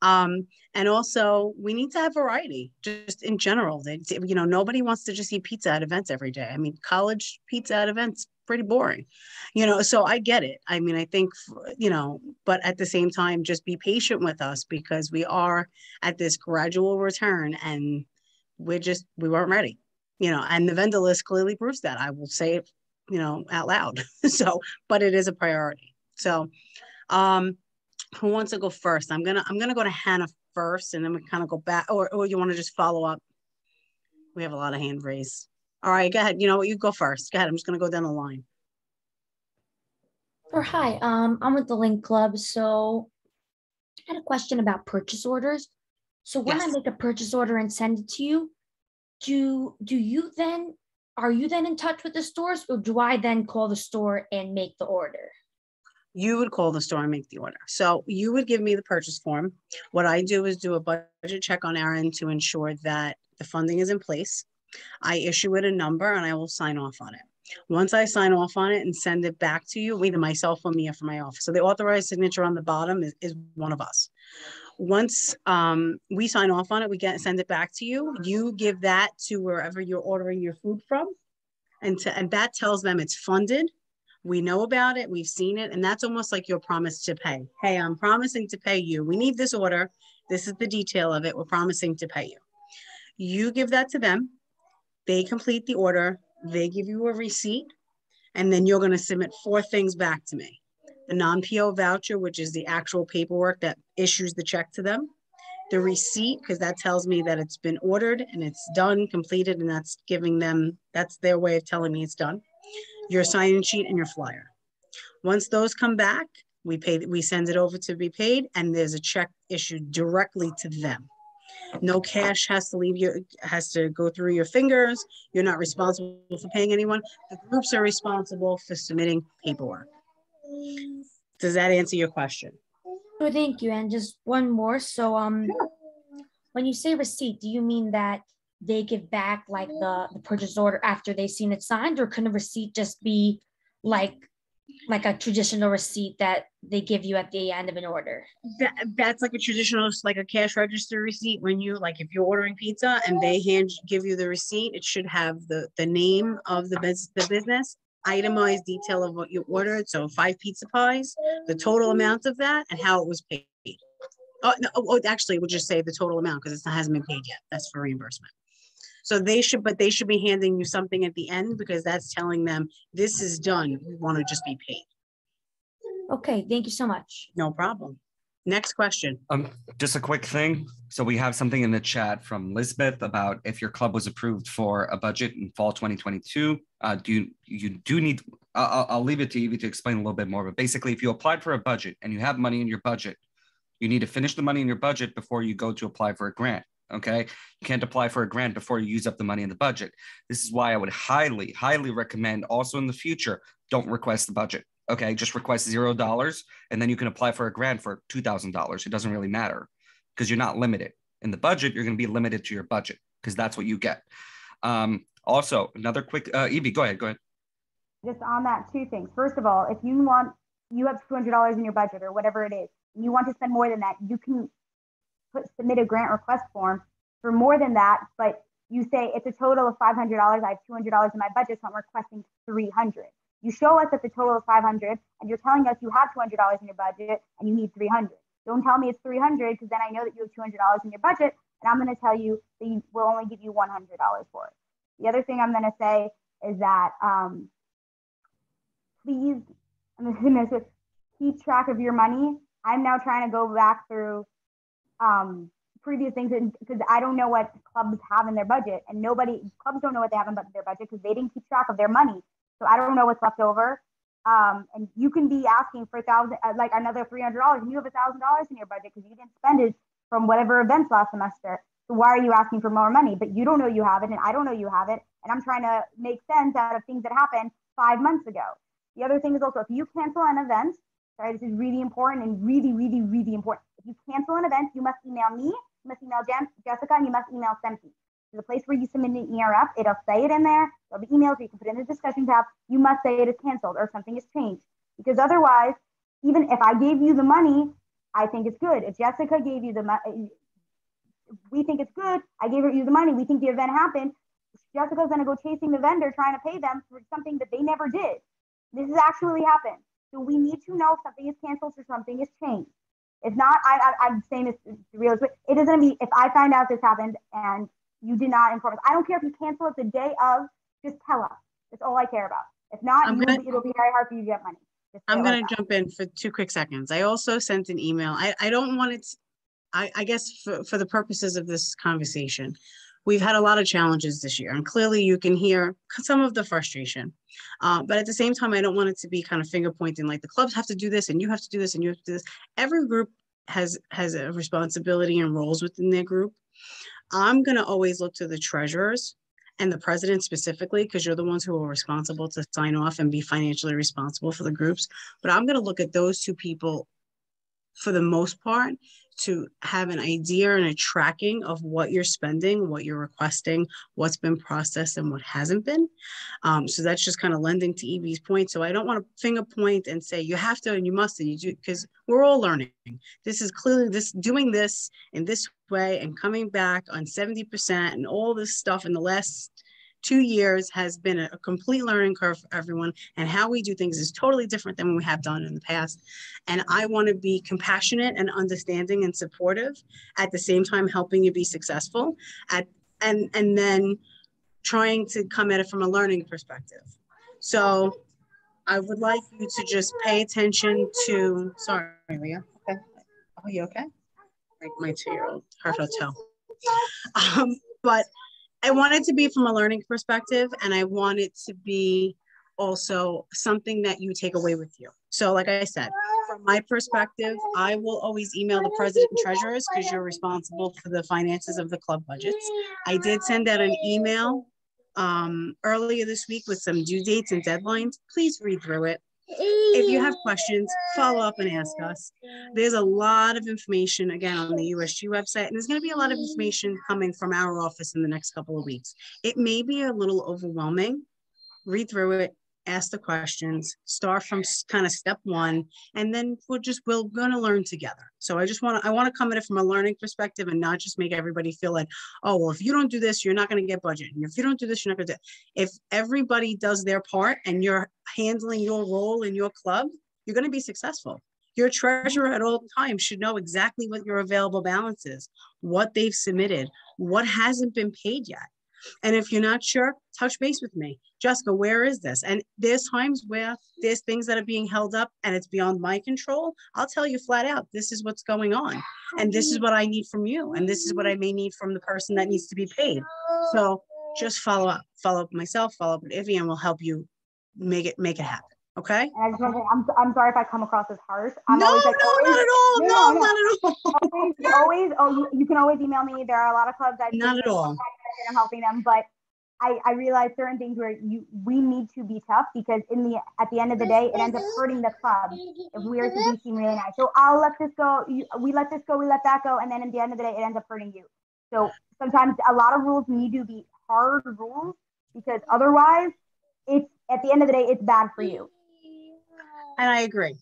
Speaker 9: Um, and also, we need to have variety, just in general. You know, nobody wants to just eat pizza at events every day. I mean, college pizza at events pretty boring, you know. So I get it. I mean, I think you know, but at the same time, just be patient with us because we are at this gradual return, and we're just we weren't ready, you know. And the vendor list clearly proves that. I will say it, you know, out loud. so, but it is a priority. So, um, who wants to go first? I'm gonna I'm gonna go to Hannah first, and then we kind of go back, or or you want to just follow up? We have a lot of hand raised. All right, go ahead. You know what? You go first. Go ahead. I'm just gonna go down the line.
Speaker 11: Or hi, um, I'm with the Link Club. So I had a question about purchase orders. So when yes. I make a purchase order and send it to you, do do you then are you then in touch with the stores, or do I then call the store and make the order?
Speaker 9: you would call the store and make the order. So you would give me the purchase form. What I do is do a budget check on end to ensure that the funding is in place. I issue it a number and I will sign off on it. Once I sign off on it and send it back to you, either myself or Mia from my office. So the authorized signature on the bottom is, is one of us. Once um, we sign off on it, we get send it back to you. You give that to wherever you're ordering your food from, and to, and that tells them it's funded we know about it, we've seen it, and that's almost like your promise to pay. Hey, I'm promising to pay you. We need this order. This is the detail of it. We're promising to pay you. You give that to them. They complete the order. They give you a receipt. And then you're going to submit four things back to me the non PO voucher, which is the actual paperwork that issues the check to them, the receipt, because that tells me that it's been ordered and it's done, completed, and that's giving them, that's their way of telling me it's done your sign-in sheet and your flyer. Once those come back, we pay, we send it over to be paid and there's a check issued directly to them. No cash has to leave you, has to go through your fingers. You're not responsible for paying anyone. The groups are responsible for submitting paperwork. Does that answer your question?
Speaker 11: Oh, thank you. And just one more. So, um, when you say receipt, do you mean that they give back like the, the purchase order after they've seen it signed, or can a receipt just be like like a traditional receipt that they give you at the end of an order?
Speaker 9: That, that's like a traditional, like a cash register receipt. When you like, if you're ordering pizza and they hand give you the receipt, it should have the the name of the business, the business, itemized detail of what you ordered. So five pizza pies, the total amount of that, and how it was paid. Oh, no, oh, oh actually, we'll just say the total amount because it hasn't been paid yet. That's for reimbursement. So they should, but they should be handing you something at the end because that's telling them this is done. We want to just be paid.
Speaker 11: Okay, thank you so much.
Speaker 9: No problem. Next question.
Speaker 1: Um, just a quick thing. So we have something in the chat from Lisbeth about if your club was approved for a budget in fall 2022. Uh, do you you do need? I'll, I'll leave it to Evie to explain a little bit more. But basically, if you applied for a budget and you have money in your budget, you need to finish the money in your budget before you go to apply for a grant. Okay. You can't apply for a grant before you use up the money in the budget. This is why I would highly, highly recommend also in the future, don't request the budget. Okay. Just request zero dollars and then you can apply for a grant for $2,000. It doesn't really matter because you're not limited. In the budget, you're going to be limited to your budget because that's what you get. Um, also, another quick, uh, Evie, go ahead. Go ahead.
Speaker 5: Just on that, two things. First of all, if you want, you have $200 in your budget or whatever it is, and you want to spend more than that, you can put, submit a grant request form for more than that, but you say it's a total of $500. I have $200 in my budget, so I'm requesting 300. You show us that the total is 500 and you're telling us you have $200 in your budget and you need 300. Don't tell me it's 300 because then I know that you have $200 in your budget and I'm going to tell you that you will only give you $100 for it. The other thing I'm going to say is that um, please, I'm going to keep track of your money. I'm now trying to go back through um, previous things because I don't know what clubs have in their budget, and nobody clubs don't know what they have in their budget because they didn't keep track of their money. So I don't know what's left over. Um, and you can be asking for a thousand, uh, like another three hundred dollars, and you have a thousand dollars in your budget because you didn't spend it from whatever events last semester. So why are you asking for more money? But you don't know you have it, and I don't know you have it, and I'm trying to make sense out of things that happened five months ago. The other thing is also if you cancel an event, right? This is really important and really, really, really important. If you cancel an event, you must email me, you must email Jessica, and you must email SEMTI. The place where you submit an ERF, it'll say it in there. There'll be emails you can put in the discussion tab. You must say it is canceled or something has changed. Because otherwise, even if I gave you the money, I think it's good. If Jessica gave you the money, we think it's good. I gave you the money. We think the event happened. Jessica's going to go chasing the vendor trying to pay them for something that they never did. This has actually happened. So we need to know if something is canceled or something has changed. If not, I, I, am saying this real. It is going to be if I find out this happened and you did not inform us. I don't care if you cancel it the day of. Just tell us. That's all I care about. If not, gonna, it'll be very hard for you to get money.
Speaker 9: I'm going to jump in for two quick seconds. I also sent an email. I, I don't want it. To, I, I guess for, for the purposes of this conversation, we've had a lot of challenges this year, and clearly you can hear some of the frustration. Uh, but at the same time, I don't want it to be kind of finger pointing like the clubs have to do this, and you have to do this, and you have to do this. Every group has has a responsibility and roles within their group. I'm going to always look to the treasurers and the president specifically, because you're the ones who are responsible to sign off and be financially responsible for the groups. But I'm going to look at those two people for the most part to have an idea and a tracking of what you're spending, what you're requesting, what's been processed and what hasn't been. Um, so that's just kind of lending to Evie's point. So I don't want to finger point and say you have to and you must and you do because we're all learning. This is clearly this doing this in this way and coming back on 70% and all this stuff in the last two years has been a, complete learning curve for everyone and how we do things is totally different than we have done in the past. And i want to be compassionate and understanding and supportive at the same time helping you be successful at and and then trying to come at it from a learning perspective. So i would like you to just pay attention to sorry leah okay. Are you okay? Like my two-year-old her hotel. Um, but I want it to be from a learning perspective and I want it to be also something that you take away with you. So, like I said, from my perspective, I will always email the president and treasurers because you're responsible for the finances of the club budgets. I did send out an email um, earlier this week with some due dates and deadlines. Please read through it. If you have questions, follow up and ask us. There's a lot of information again on the USG website, and there's going to be a lot of information coming from our office in the next couple of weeks. It may be a little overwhelming. Read through it, ask the questions, start from kind of step one, and then we're just we're gonna learn together. So I just want to I want to come at it from a learning perspective and not just make everybody feel like, oh well, if you don't do this, you're not gonna get budget, and if you don't do this, you're not gonna. If everybody does their part and you're handling your role in your club, you're gonna be successful. Your treasurer at all times should know exactly what your available balance is, what they've submitted, what hasn't been paid yet and if you're not sure, touch base with me. Jessica, where is this? And there's times where there's things that are being held up and it's beyond my control. I'll tell you flat out, this is what's going on. And this is what I need from you. And this is what I may need from the person that needs to be paid. So just follow up, follow up myself, follow up with Ivy, and we'll help you make it make it happen. Okay.
Speaker 5: And I just want to say, I'm, I'm sorry if I come across as harsh. I'm
Speaker 9: no,
Speaker 5: always like,
Speaker 9: no,
Speaker 5: always,
Speaker 9: not at all. No, no, not at all.
Speaker 5: always, always, oh, you, can always email me. There are a lot of clubs that
Speaker 9: not at all.
Speaker 5: I'm helping them, but I, I realize certain things where you we need to be tough because in the at the end of the day, it ends up hurting the club if we are to be seen really nice. So I'll let this go. You, we let this go. We let that go, and then at the end of the day, it ends up hurting you. So sometimes a lot of rules need to be hard rules because otherwise, it's at the end of the day, it's bad for you.
Speaker 9: And I agree.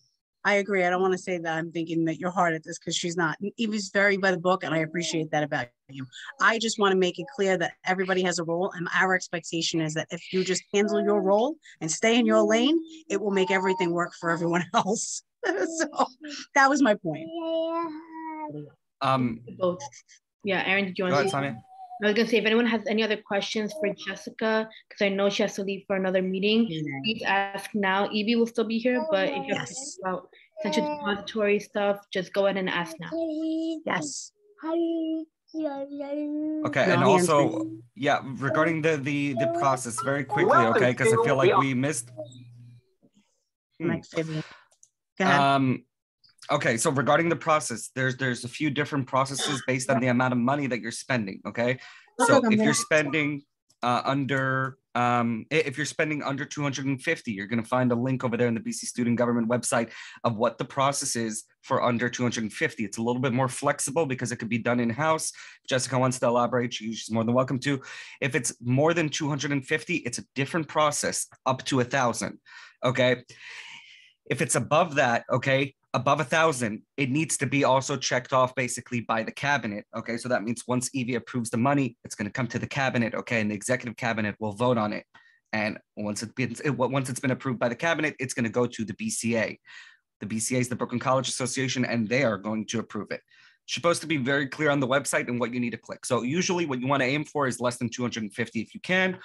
Speaker 9: I agree. I don't want to say that I'm thinking that you're hard at this because she's not. Evie's very by the book, and I appreciate that about you. I just want to make it clear that everybody has a role, and our expectation is that if you just handle your role and stay in your lane, it will make everything work for everyone else. so that was my point.
Speaker 1: Um,
Speaker 6: Both. Yeah, Aaron, did you want
Speaker 1: go
Speaker 6: to
Speaker 1: ahead,
Speaker 6: say?
Speaker 1: Samia.
Speaker 6: I was gonna say if anyone has any other questions for Jessica, because I know she has to leave for another meeting, please ask now. Evie will still be here, but if you have questions about central depository stuff, just go ahead and ask now.
Speaker 9: Yes.
Speaker 1: Okay, and also, yeah, regarding the the the process, very quickly, okay, because I feel like we missed. Hmm.
Speaker 9: Next, Go ahead.
Speaker 1: Um, okay, so regarding the process, there's there's a few different processes based on the amount of money that you're spending. Okay, so if you're spending uh, under um, if you're spending under 250, you're going to find a link over there in the BC Student Government website of what the process is for under 250. It's a little bit more flexible because it could be done in house. If Jessica wants to elaborate, she's more than welcome to. If it's more than 250, it's a different process, up to a thousand. Okay. If it's above that, okay, above a thousand, it needs to be also checked off basically by the cabinet. Okay, so that means once Evie approves the money, it's going to come to the cabinet. Okay, and the executive cabinet will vote on it. And once it been, it, once it's been approved by the cabinet, it's going to go to the BCA. The BCA is the Brooklyn College Association, and they are going to approve it. It's supposed to be very clear on the website and what you need to click. So usually, what you want to aim for is less than 250 if you can.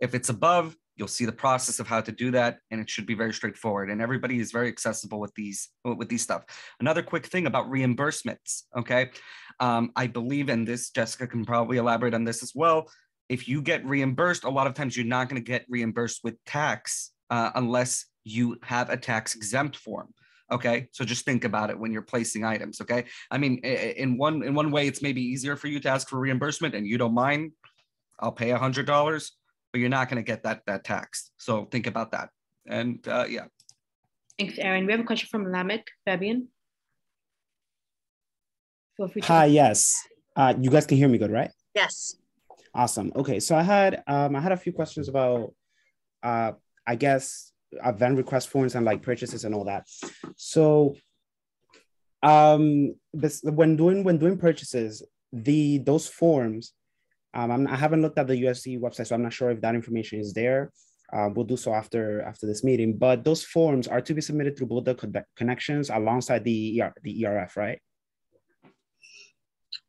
Speaker 1: If it's above, you'll see the process of how to do that, and it should be very straightforward. And everybody is very accessible with these with these stuff. Another quick thing about reimbursements. Okay, um, I believe, and this Jessica can probably elaborate on this as well. If you get reimbursed, a lot of times you're not going to get reimbursed with tax uh, unless you have a tax exempt form. Okay, so just think about it when you're placing items. Okay, I mean, in one in one way, it's maybe easier for you to ask for reimbursement, and you don't mind. I'll pay a hundred dollars, but you're not going to get that that tax. So think about that. And uh, yeah,
Speaker 6: Thanks, Aaron. We have a question from Lamek Fabian. Feel free to.
Speaker 12: Hi, yes. Uh, you guys can hear me good, right?
Speaker 9: Yes.
Speaker 12: Awesome. Okay, so I had um, I had a few questions about, uh, I guess, event request forms and like purchases and all that. So, um, this when doing when doing purchases, the those forms, um, I haven't looked at the USG website, so I'm not sure if that information is there. Uh, we'll do so after after this meeting. But those forms are to be submitted through both the connections alongside the ER, the ERF, right?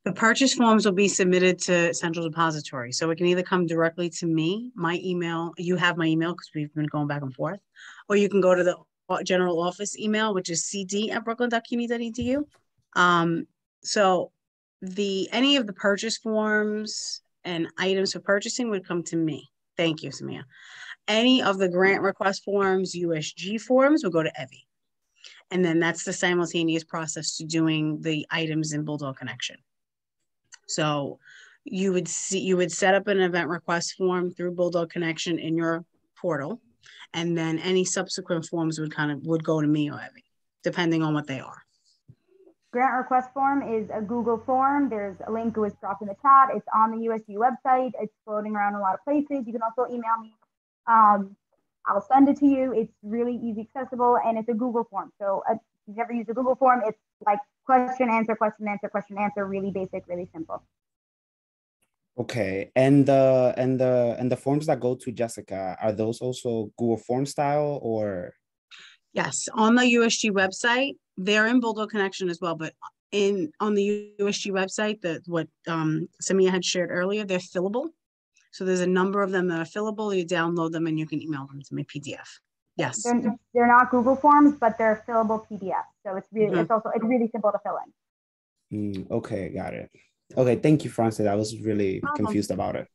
Speaker 9: The purchase forms will be submitted to Central Depository. So it can either come directly to me, my email, you have my email because we've been going back and forth, or you can go to the general office email, which is cd at brooklyn.cuny.edu. Um, so the, any of the purchase forms and items for purchasing would come to me. Thank you, Samia. Any of the grant request forms, USG forms would go to Evie. And then that's the simultaneous process to doing the items in Bulldog Connection. So you would see, you would set up an event request form through Bulldog Connection in your portal. And then any subsequent forms would kind of, would go to me or Evie, depending on what they are.
Speaker 5: Grant request form is a Google form. There's a link that was dropped in the chat. It's on the USG website. It's floating around a lot of places. You can also email me. Um, I'll send it to you. It's really easy accessible and it's a Google form. So uh, if you've never used a Google form, it's like question, answer, question, answer, question, answer, really basic, really simple.
Speaker 12: Okay, and the and the and the forms that go to Jessica are those also Google Form style or?
Speaker 9: Yes, on the USG website, they're in Bulldog Connection as well, but in, on the USG website, that what um, Samia had shared earlier, they're fillable. So there's a number of them that are fillable. You download them and you can email them to me PDF. Yes.
Speaker 5: They're, they're not Google forms, but they're fillable PDFs. So it's really,
Speaker 9: Mhm.
Speaker 5: it's also, it's really simple to fill in.
Speaker 12: Mm, okay, got it. Okay, thank you, Francis. I was really confused about it.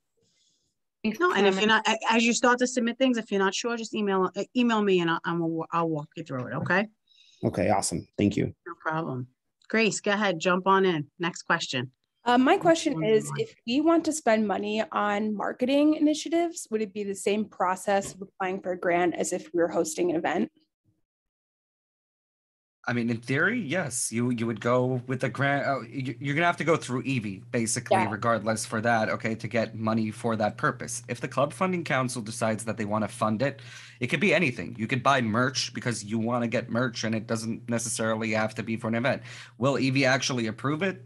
Speaker 9: No, and if you're not, as you start to submit things, if you're not sure, just email, uh, email me and I'll, I'll, I'll walk you through it, okay?
Speaker 12: Okay, awesome. Thank you.
Speaker 9: No problem. Grace, go ahead, jump on in. Next question.
Speaker 3: Um, my question is, if we want to spend money on marketing initiatives, would it be the same process of applying for a grant as if we were hosting an event?
Speaker 1: I mean, in theory, yes, you you would go with the grant. Oh, you're gonna have to go through Evie, basically,
Speaker 3: Yeah.
Speaker 1: regardless for that. Okay, to get money for that purpose. If the club funding council decides that they want to fund it, it could be anything. You could buy merch because you want to get merch, and it doesn't necessarily have to be for an event. Will Evie actually approve it?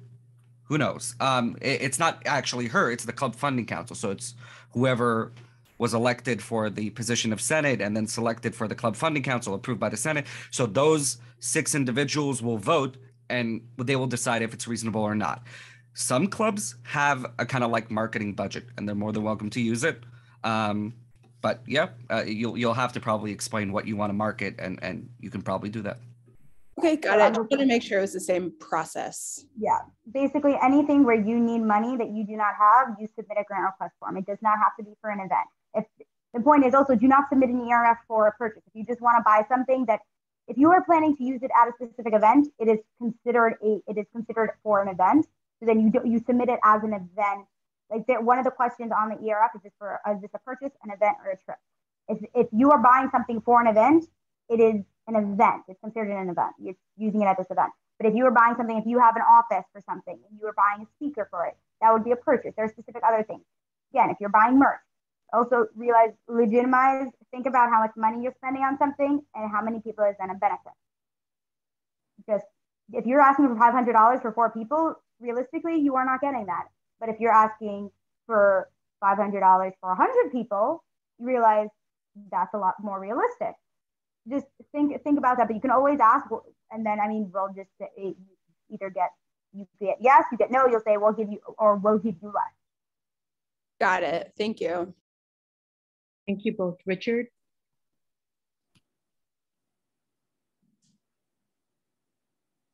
Speaker 1: Who knows? Um, it- it's not actually her; it's the club funding council. So it's whoever was elected for the position of Senate and then selected for the club funding council, approved by the Senate. So those six individuals will vote and they will decide if it's reasonable or not. Some clubs have a kind of like marketing budget and they're more than welcome to use it. Um, but yeah, uh, you'll you'll have to probably explain what you want to market and and you can probably do that.
Speaker 3: Okay, got it. Just want to make sure it was the same process.
Speaker 5: Yeah, basically anything where you need money that you do not have, you submit a grant request form. It does not have to be for an event. If the point is also do not submit an ERF for a purchase. If you just want to buy something that if you are planning to use it at a specific event, it is considered a it is considered for an event. So then you do, you submit it as an event. Like there, one of the questions on the ERF is this for is this a purchase, an event, or a trip? If if you are buying something for an event, it is an event. It's considered an event. You're using it at this event. But if you are buying something, if you have an office for something and you are buying a speaker for it, that would be a purchase. There are specific other things. Again, if you're buying merch, also realize, legitimize, think about how much money you're spending on something and how many people is going to benefit. Just if you're asking for $500 for four people, realistically, you are not getting that. But if you're asking for $500 for 100 people, you realize that's a lot more realistic just think think about that. But you can always ask, and then I mean, we'll just either get you get yes, you get no. You'll say we'll give you or we'll give you less.
Speaker 3: Got it. Thank you.
Speaker 6: Thank you both. Richard?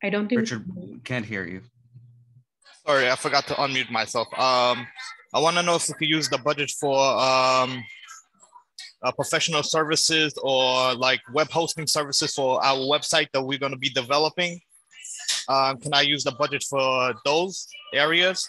Speaker 6: I don't think
Speaker 1: Richard can't hear you.
Speaker 13: Sorry, I forgot to unmute myself. Um, I want to know if we could use the budget for um, uh, professional services or like web hosting services for our website that we're going to be developing. Um, can I use the budget for those areas?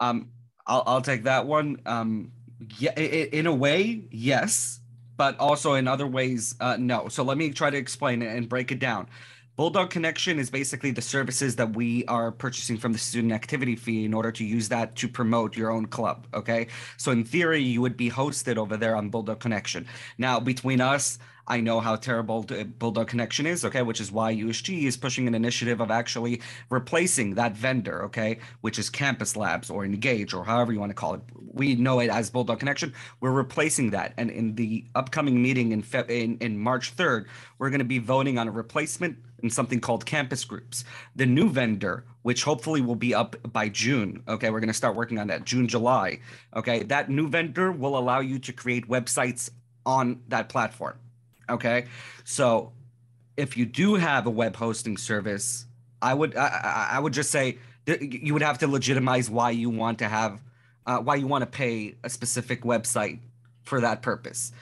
Speaker 1: Um, I'll, I'll take that one. Um, yeah, in a way, yes, but also in other ways, uh, no. So let me try to explain it and break it down. Bulldog Connection is basically the services that we are purchasing from the student activity fee in order to use that to promote your own club. Okay. So in theory, you would be hosted over there on Bulldog Connection. Now, between us, I know how terrible Bulldog Connection is, okay, which is why USG is pushing an initiative of actually replacing that vendor, okay, which is Campus Labs or Engage or however you want to call it. We know it as Bulldog Connection. We're replacing that, and in the upcoming meeting in Fe- in, in March third, we're going to be voting on a replacement in something called Campus Groups. The new vendor, which hopefully will be up by June, okay, we're going to start working on that June July, okay. That new vendor will allow you to create websites on that platform. Okay. So if you do have a web hosting service, I would I, I would just say you would have to legitimize why you want to have uh, why you want to pay a specific website for that purpose.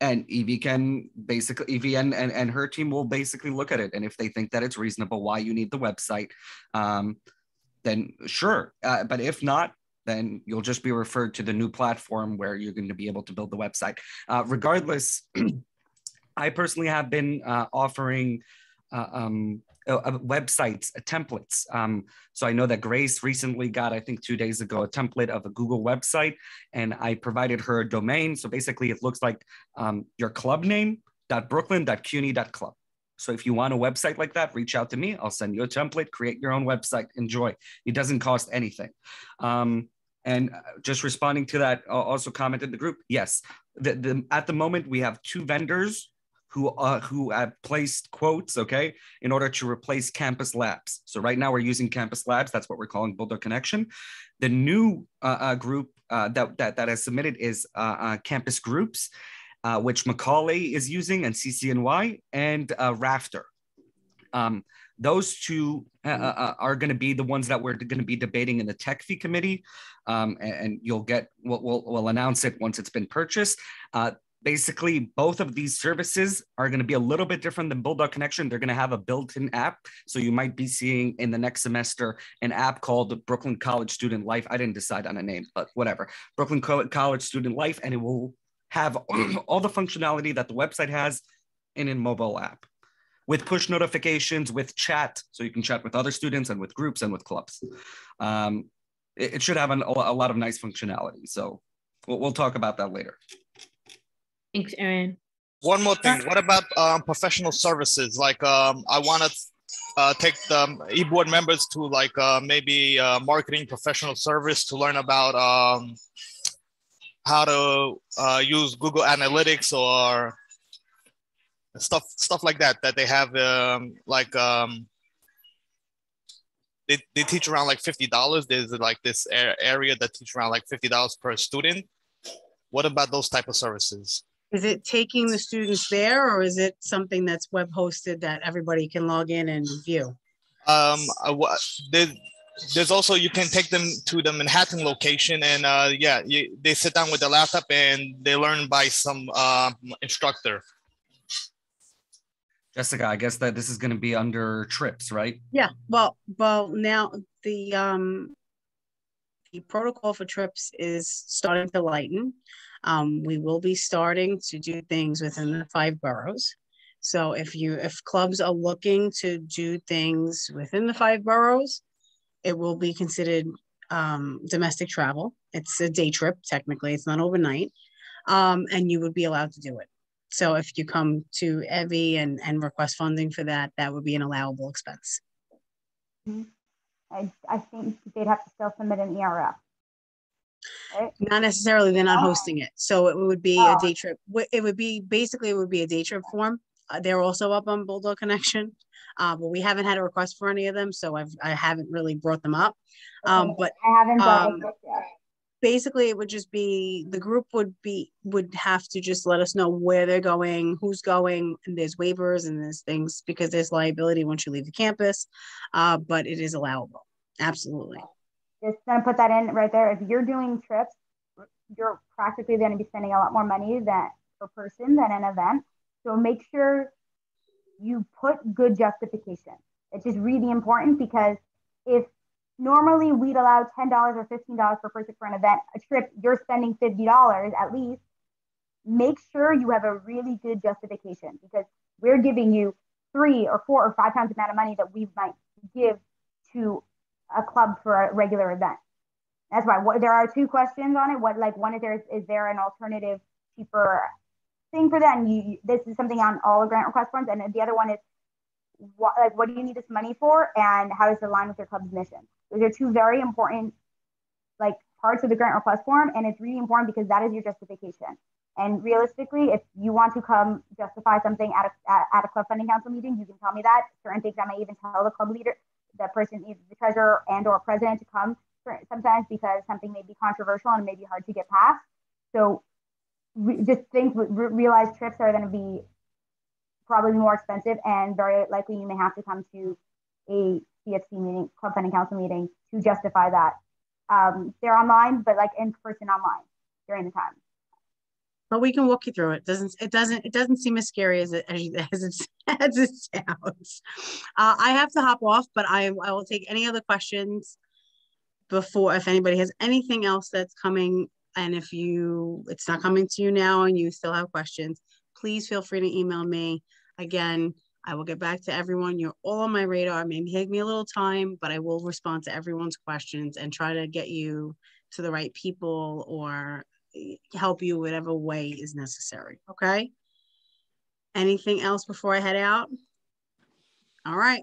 Speaker 1: And Evie can basically Evie and, and, and her team will basically look at it. And if they think that it's reasonable why you need the website, um, then sure. Uh, but if not, then you'll just be referred to the new platform where you're going to be able to build the website. Uh, regardless, I personally have been uh, offering uh, um, uh, uh, websites, uh, templates. Um, so I know that Grace recently got, I think two days ago, a template of a Google website, and I provided her a domain. So basically, it looks like um, your club name .brooklyn.cuny.club. So if you want a website like that, reach out to me. I'll send you a template. Create your own website. Enjoy. It doesn't cost anything. Um, and uh, just responding to that, also comment in the group. Yes, the, the, at the moment we have two vendors who uh, who have placed quotes, okay, in order to replace Campus Labs. So right now we're using Campus Labs. That's what we're calling Bulldog Connection. The new uh, uh, group uh, that, that that has submitted is uh, uh, Campus Groups, uh, which Macaulay is using, and CCNY, and uh, Rafter. Um, those two uh, uh, are going to be the ones that we're going to be debating in the tech fee committee, um, and, and you'll get we'll, we'll, we'll announce it once it's been purchased. Uh, basically, both of these services are going to be a little bit different than Bulldog Connection. They're going to have a built-in app, so you might be seeing in the next semester an app called the Brooklyn College Student Life. I didn't decide on a name, but whatever, Brooklyn Co- College Student Life, and it will have all the functionality that the website has in a mobile app. with push notifications, with chat, so you can chat with other students and with groups and with clubs. Um, it, it, should have an, a lot of nice functionality. So we'll, we'll talk about that later.
Speaker 6: Thanks, Aaron.
Speaker 13: One more thing. What about um, professional services? Like um, I want to uh, take the e-board members to like uh, maybe uh, marketing professional service to learn about um, how to uh, use Google Analytics or stuff stuff like that that they have um, like um, they, they teach around like fifty dollars. There's like this area that teach around like fifty dollars per student. What about those type of services?
Speaker 9: Is it taking the students there, or is it something that's web hosted that everybody can log in and view?
Speaker 13: Um, uh, there, there's also you can take them to the Manhattan location, and uh, yeah, you, they sit down with the laptop and they learn by some uh, instructor.
Speaker 1: Jessica, I guess that this is going to be under trips, right?
Speaker 9: Yeah. Well, well, now the um, the protocol for trips is starting to lighten. Um, we will be starting to do things within the five boroughs. So if you if clubs are looking to do things within the five boroughs, it will be considered um, domestic travel. It's a day trip technically. It's not overnight, um, and you would be allowed to do it. So if you come to Evie and, and request funding for that, that would be an allowable expense.
Speaker 5: Mm-hmm. I, I think they'd have to still submit an ERF.
Speaker 9: Right? Not necessarily, they're not oh. hosting it. So it would be oh. a day trip. It would be basically it would be a day trip form. Uh, they're also up on Bulldog Connection, uh, but we haven't had a request for any of them, so I've I haven't really brought them up. Um, but
Speaker 5: I haven't um,
Speaker 9: basically it would just be the group would be would have to just let us know where they're going who's going and there's waivers and there's things because there's liability once you leave the campus uh, but it is allowable absolutely
Speaker 5: just gonna put that in right there if you're doing trips you're practically to be spending a lot more money than per person than an event so make sure you put good justification it's just really important because if normally we'd allow $10 or $15 per person for an event. A trip, you're spending $50 at least. Make sure you have a really good justification because we're giving you three or four or five times the amount of money that we might give to a club for a regular event. That's why what, there are two questions on it. What like one is there is, there an alternative cheaper thing for that? And you, this is something on all grant request forms. And the other one is what like what do you need this money for and how does it align with your club's mission? Those are two very important like parts of the grant request form, and it's really important because that is your justification. And realistically, if you want to come justify something at a, at a club funding council meeting, you can tell me that. Certain things I may even tell the club leader, the person, either the treasurer and or president to come sometimes because something may be controversial and it may be hard to get past. So just think, re- realize trips are going to be probably more expensive and very likely you may have to come to a CFC meeting, club funding council meeting to justify that. Um, they're online, but like in person online during the time.
Speaker 9: But we can walk you through it. Doesn't it doesn't it doesn't seem as scary as it as, it, as it sounds. Uh, I have to hop off, but I I will take any other questions before if anybody has anything else that's coming and if you it's not coming to you now and you still have questions please feel free to email me again I will get back to everyone. You're all on my radar. Maybe take me a little time, but I will respond to everyone's questions and try to get you to the right people or help you whatever way is necessary. Okay. Anything else before I head out? All right.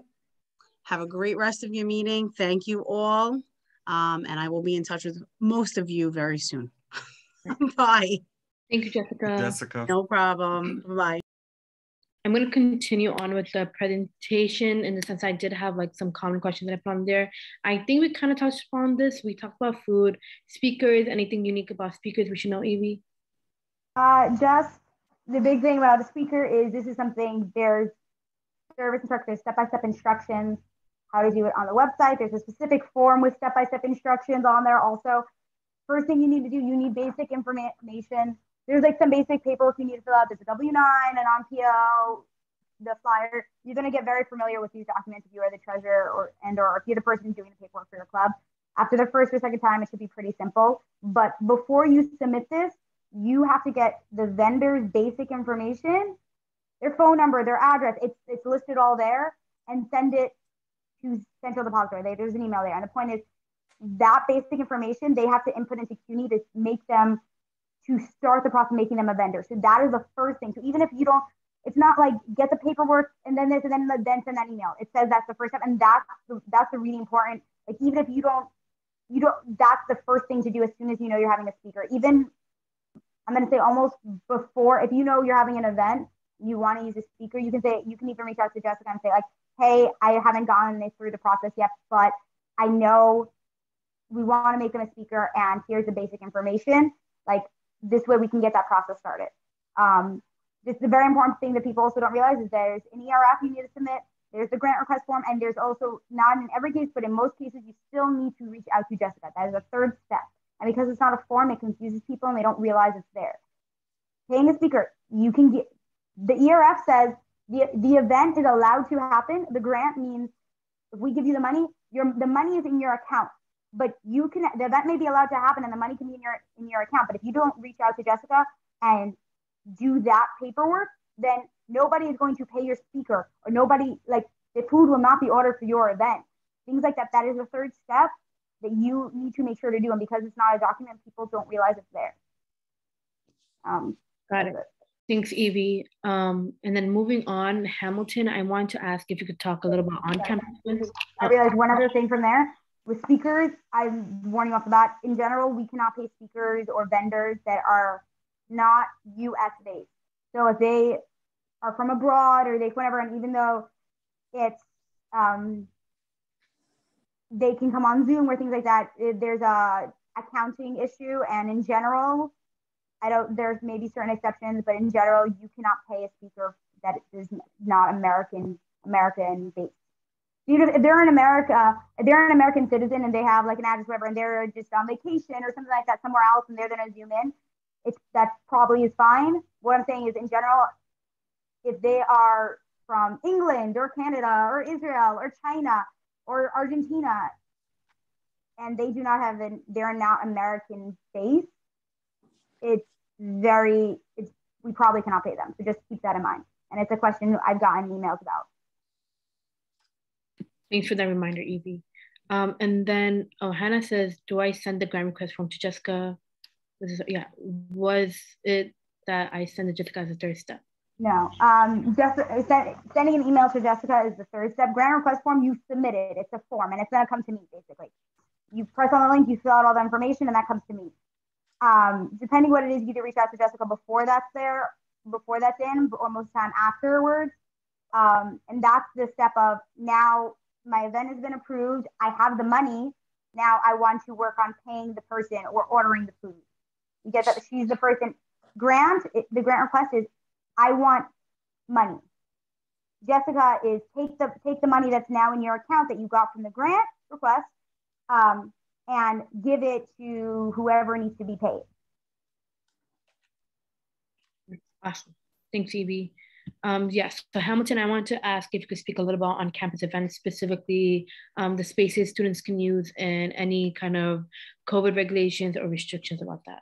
Speaker 9: Have a great rest of your meeting. Thank you all. Um, and I will be in touch with most of you very soon. Bye.
Speaker 6: Thank you, Jessica.
Speaker 1: Jessica.
Speaker 9: No problem. Bye.
Speaker 6: I'm going to continue on with the presentation in the sense I did have like some common questions that I put on there. I think we kind of touched upon this. We talked about food, speakers, anything unique about speakers we should know, Evie?
Speaker 5: Uh, just the big thing about a speaker is this is something there's service instructors, step-by-step instructions, how to do it on the website. There's a specific form with step-by-step instructions on there also. First thing you need to do, you need basic information there's like some basic paperwork you need to fill out. There's a W-9, an on-PO, the flyer. You're going to get very familiar with these documents if you are the treasurer or and or if you're the person doing the paperwork for your club. After the first or second time, it should be pretty simple. But before you submit this, you have to get the vendor's basic information their phone number, their address. It's it's listed all there, and send it to Central Depository. There's an email there, and the point is that basic information they have to input into CUNY to make them to start the process making them a vendor. So that is the first thing. So even if you don't, it's not like get the paperwork and then this and then then send that email. It says that's the first step, and that's the, that's the really important. Like even if you don't, you don't. That's the first thing to do as soon as you know you're having a speaker. Even I'm going to say almost before, if you know you're having an event, you want to use a speaker, you can say you can even reach out to Jessica and say like, hey, I haven't gotten through the process yet, but I know we want to make them a speaker, and here's the basic information. Like this way we can get that process started. Um, this is a very important thing that people also don't realize is there's an ERF you need to submit, there's the grant request form, and there's also not in every case, but in most cases, you still need to reach out to Jessica. That is a third step. And because it's not a form, it confuses people and they don't realize it's there. Paying a speaker, you can get the ERF says the, the event is allowed to happen. The grant means if we give you the money, your the money is in your account but you can the event may be allowed to happen and the money can be in your in your account but if you don't reach out to jessica and do that paperwork then nobody is going to pay your speaker or nobody like the food will not be ordered for your event things like that that is the third step that you need to make sure to do and because it's not a document people don't realize it's there um,
Speaker 6: got it. Thanks, Evie. Um, and then moving on, Hamilton, I want to ask if you could talk a little bit on campus.
Speaker 5: I realized one other thing from there with speakers, I'm warning off the bat. In general, we cannot pay speakers or vendors that are not US based. So if they are from abroad or they whatever, and even though it's um, they can come on Zoom or things like that, there's a accounting issue. And in general, I don't. There's maybe certain exceptions, but in general, you cannot pay a speaker that is not American American based you know, if they're in America, if they're an American citizen and they have like an address, whatever, and they're just on vacation or something like that somewhere else, and they're going to zoom in, it's that probably is fine. What I'm saying is, in general, if they are from England or Canada or Israel or China or Argentina, and they do not have an, they're not American base, it's very, it's we probably cannot pay them. So just keep that in mind. And it's a question I've gotten emails about.
Speaker 6: Thanks for that reminder, Evie. Um, and then oh, Hannah says, do I send the grant request form to Jessica? This is, yeah, was it that I send to Jessica as a third step?
Speaker 5: No, um, just sending an email to Jessica is the third step. Grant request form, you submit it. It's a form and it's gonna come to me basically. You press on the link, you fill out all the information and that comes to me. Um, depending what it is, you either reach out to Jessica before that's there, before that's in, or most of the time afterwards. Um, and that's the step of now my event has been approved. I have the money. Now I want to work on paying the person or ordering the food. You get that? She's the person. Grant, it, the grant request is, I want money. Jessica is take the take the money that's now in your account that you got from the grant request, um, and give it to whoever needs to be paid.
Speaker 6: Awesome. Thanks, Evie. Um, yes, so Hamilton, I wanted to ask if you could speak a little bit on campus events, specifically um, the spaces students can use and any kind of COVID regulations or restrictions about that.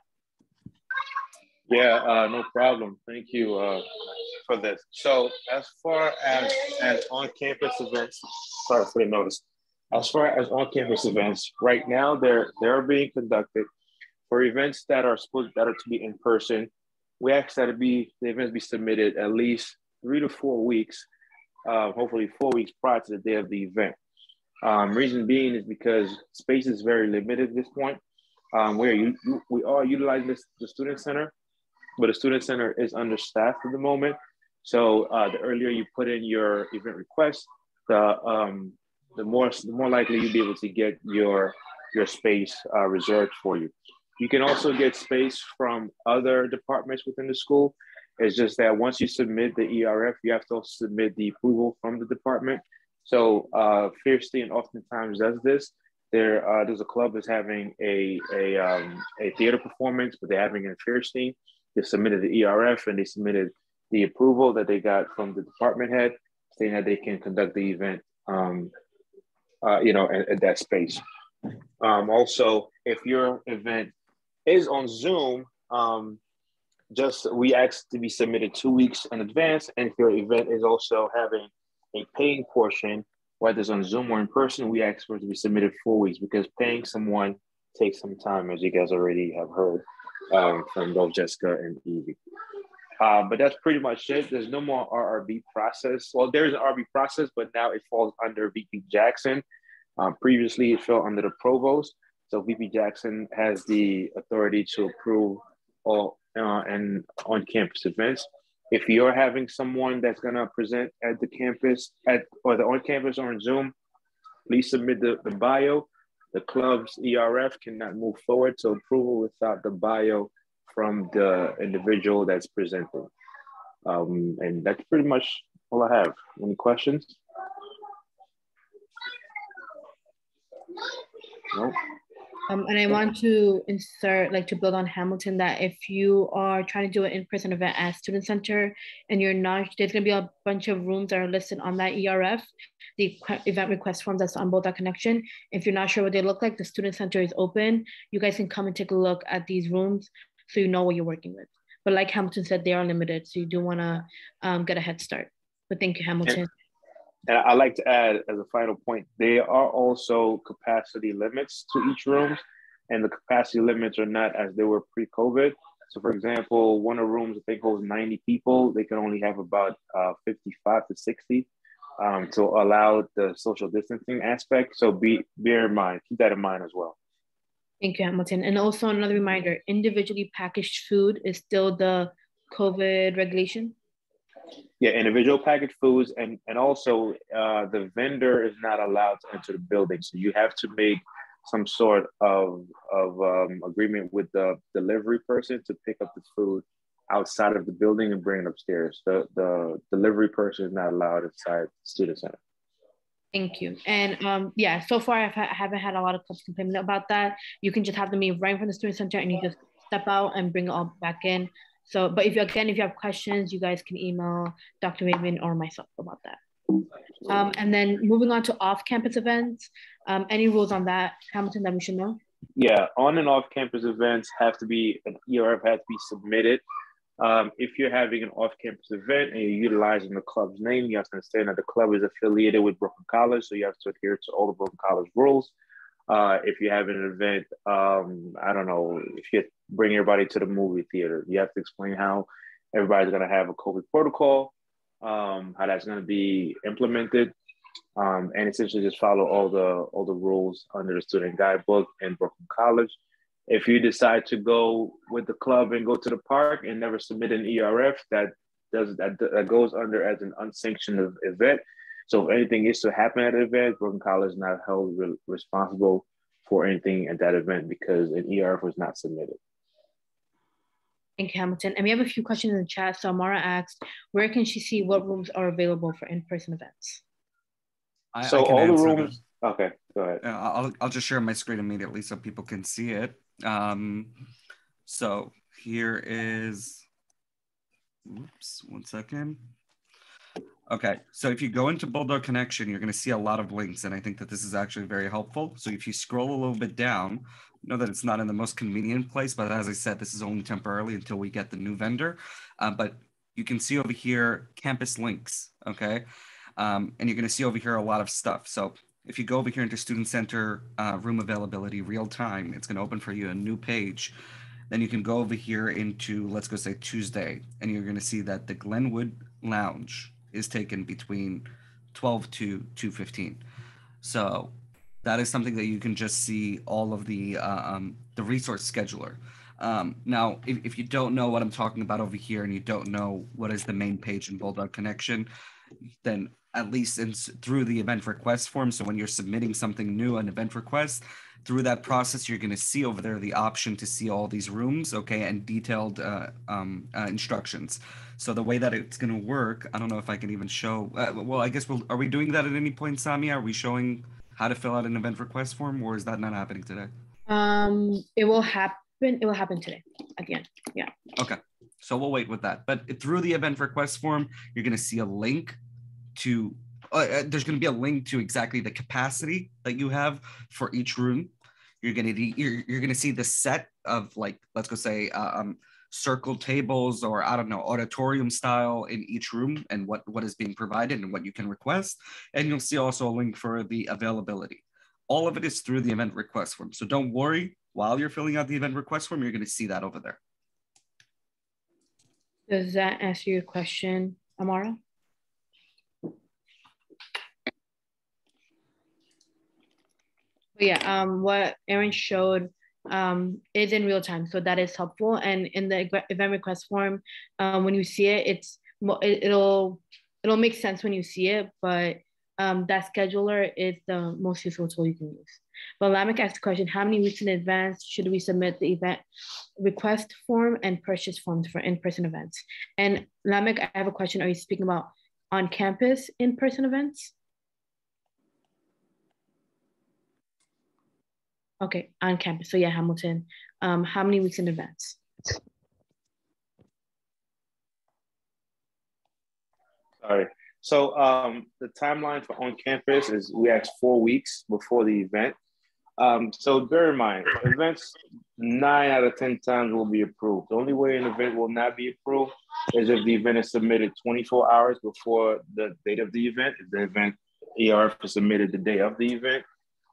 Speaker 8: Yeah, uh, no problem. Thank you uh, for this. So as far as, as on-campus events, sorry for the notice. As far as on-campus events, right now they're they're being conducted for events that are supposed that are to be in person we ask that it be the events be submitted at least three to four weeks, uh, hopefully four weeks prior to the day of the event. Um, reason being is because space is very limited at this point. Um, where you, you, we are utilizing this, the student center, but the student center is understaffed at the moment. So uh, the earlier you put in your event request, the um, the more the more likely you'll be able to get your your space uh, reserved for you. You can also get space from other departments within the school. It's just that once you submit the ERF, you have to submit the approval from the department. So uh, Fierstein oftentimes does this. There, uh, there's a club that's having a a, um, a theater performance, but they're having it in. They submitted the ERF and they submitted the approval that they got from the department head, saying that they can conduct the event, um, uh, you know, at, at that space. Um, also, if your event is on Zoom, um, just we ask to be submitted two weeks in advance. And if your event is also having a paying portion, whether it's on Zoom or in person, we ask for it to be submitted four weeks because paying someone takes some time, as you guys already have heard um, from both Jessica and Evie. Uh, but that's pretty much it. There's no more RRB process. Well, there's an RB process, but now it falls under VP Jackson. Um, previously, it fell under the provost. So VP Jackson has the authority to approve all uh, and on-campus events. If you're having someone that's going to present at the campus, at or the on-campus or on Zoom, please submit the, the bio. The club's ERF cannot move forward to approval without the bio from the individual that's presenting. Um, and that's pretty much all I have. Any questions?
Speaker 6: Nope. Um, and I want to insert, like to build on Hamilton, that if you are trying to do an in-person event at Student Center and you're not, there's gonna be a bunch of rooms that are listed on that ERF, the event request form that's on both that connection. If you're not sure what they look like, the Student Center is open. You guys can come and take a look at these rooms so you know what you're working with. But like Hamilton said, they are limited, so you do wanna um, get a head start. But thank you, Hamilton.
Speaker 8: And I like to add as a final point, there are also capacity limits to each room, and the capacity limits are not as they were pre-COVID. So, for example, one of the rooms, I think holds 90 people, they can only have about uh, 55 to 60 um, to allow the social distancing aspect. So, be bear in mind, keep that in mind as well.
Speaker 6: Thank you, Hamilton. And also another reminder, individually packaged food is still the COVID regulation?
Speaker 8: Yeah, individual packaged foods, and and also uh, the vendor is not allowed to enter the building. So you have to make some sort of of um, agreement with the delivery person to pick up the food outside of the building and bring it upstairs. The the delivery person is not allowed inside the student center.
Speaker 6: Thank you. And um, yeah, so far I've I haven't had a lot of clubs complaining about that. You can just have them be right from the student center and you just step out and bring it all back in. So, but if you, again, if you have questions, you guys can email Dr. Raven or myself about that. Um, and then moving on to off-campus events, um, any rules on that, Hamilton, that we should know?
Speaker 8: Yeah, on and off-campus events have to be, an ERF has to be submitted. Um, if you're having an off-campus event and you're utilizing the club's name, you have to understand that the club is affiliated with Brooklyn College, so you have to adhere to all the Brooklyn College rules. Uh, if you have an event, um, I don't know, if you bring everybody to the movie theater, you have to explain how everybody's going to have a COVID protocol, um, how that's going to be implemented, um, and essentially just follow all the all the rules under the student guidebook in Brooklyn College. If you decide to go with the club and go to the park and never submit an ERF, that does that, that goes under as an unsanctioned event. So if anything is to happen at an event, Brooklyn College is not held re- responsible for anything at that event because an ERF was not submitted.
Speaker 6: Thank you, Hamilton. And we have a few questions in the chat. So Amara asked, where can she see what rooms are available for in-person events?
Speaker 1: I,
Speaker 8: so
Speaker 1: I
Speaker 8: all the
Speaker 1: answer
Speaker 8: rooms. Okay, go ahead.
Speaker 1: I'll I'll just share my screen immediately so people can see it. Um, so here is. Oops, one second. Okay, so if you go into Bulldog Connection, you're going to see a lot of links, and I think that this is actually very helpful. So if you scroll a little bit down, know that it's not in the most convenient place, but as I said, this is only temporarily until we get the new vendor. Uh, but you can see over here campus links, okay? Um, and you're going to see over here a lot of stuff. So if you go over here into Student Center uh, room availability real time, it's going to open for you a new page. Then you can go over here into, let's go say Tuesday, and you're going to see that the Glenwood Lounge is taken between 12 to 215. So that is something that you can just see all of the uh, um, the resource scheduler. Um, now, if, if you don't know what I'm talking about over here and you don't know what is the main page in Bulldog Connection, then at least in, through the event request form. So when you're submitting something new, an event request, through that process, you're going to see over there the option to see all these rooms, okay, and detailed uh, um, uh, instructions. So the way that it's going to work, I don't know if I can even show. Uh, well, I guess we'll. Are we doing that at any point, Sami? Are we showing how to fill out an event request form, or is that not happening today?
Speaker 6: Um, it will happen. It will happen today at the end. Yeah.
Speaker 1: Okay. So we'll wait with that. But through the event request form, you're going to see a link to uh, uh there's going to be a link to exactly the capacity that you have for each room. You're going to you're, you're going to see the set of like let's go say uh, um circle tables or I don't know, auditorium style in each room and what, what is being provided and what you can request. And you'll see also a link for the availability. All of it is through the event request form. So don't worry, while you're filling out the event request form, you're gonna see that over there.
Speaker 6: Does that answer your question, Amara? Yeah, um, what Aaron showed um, is in real time, so that is helpful. And in the event request form, um, when you see it, it's it'll it'll make sense when you see it, but um, that scheduler is the most useful tool you can use. But Lamek asked the question, how many weeks in advance should we submit the event request form and purchase forms for in-person events? And Lamek, I have a question. Are you speaking about on-campus in-person events? Okay, on campus. So yeah, Hamilton. Um, how many weeks in advance?
Speaker 8: Sorry. So um, the timeline for on campus is we ask four weeks before the event. Um, so bear in mind, events nine out of 10 times will be approved. The only way an event will not be approved is if the event is submitted 24 hours before the date of the event. If the event ERF is submitted the day of the event,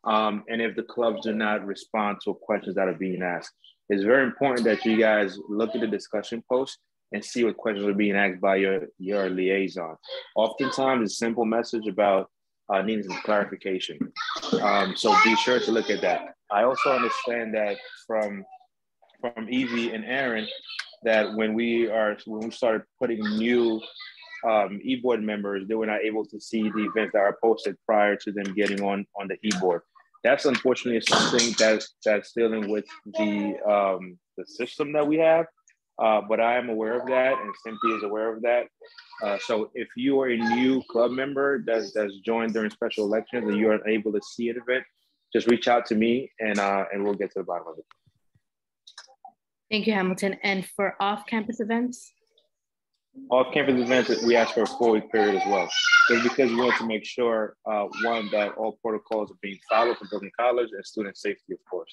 Speaker 8: um, and if the clubs do not respond to questions that are being asked. It's very important that you guys look at the discussion post and see what questions are being asked by your, your liaison. Oftentimes, a simple message about uh, needing some clarification. Um, so be sure to look at that. I also understand that from from Evie and Aaron that when we are when we started putting new um, e-board members, they were not able to see the events that are posted prior to them getting on on the e-board. That's unfortunately something that's that's dealing with the um, the system that we have. Uh, but I am aware of that, and Cynthia is aware of that. Uh, so if you are a new club member that's that's joined during special elections and you are able to see an event, just reach out to me and uh, and we'll get to the bottom of it.
Speaker 6: Thank you, Hamilton. And for off-campus events?
Speaker 8: Off-campus events, we ask for a four-week period as well. It's because we want to make sure, uh, one, that all protocols are being followed for Brooklyn College and student safety, of course.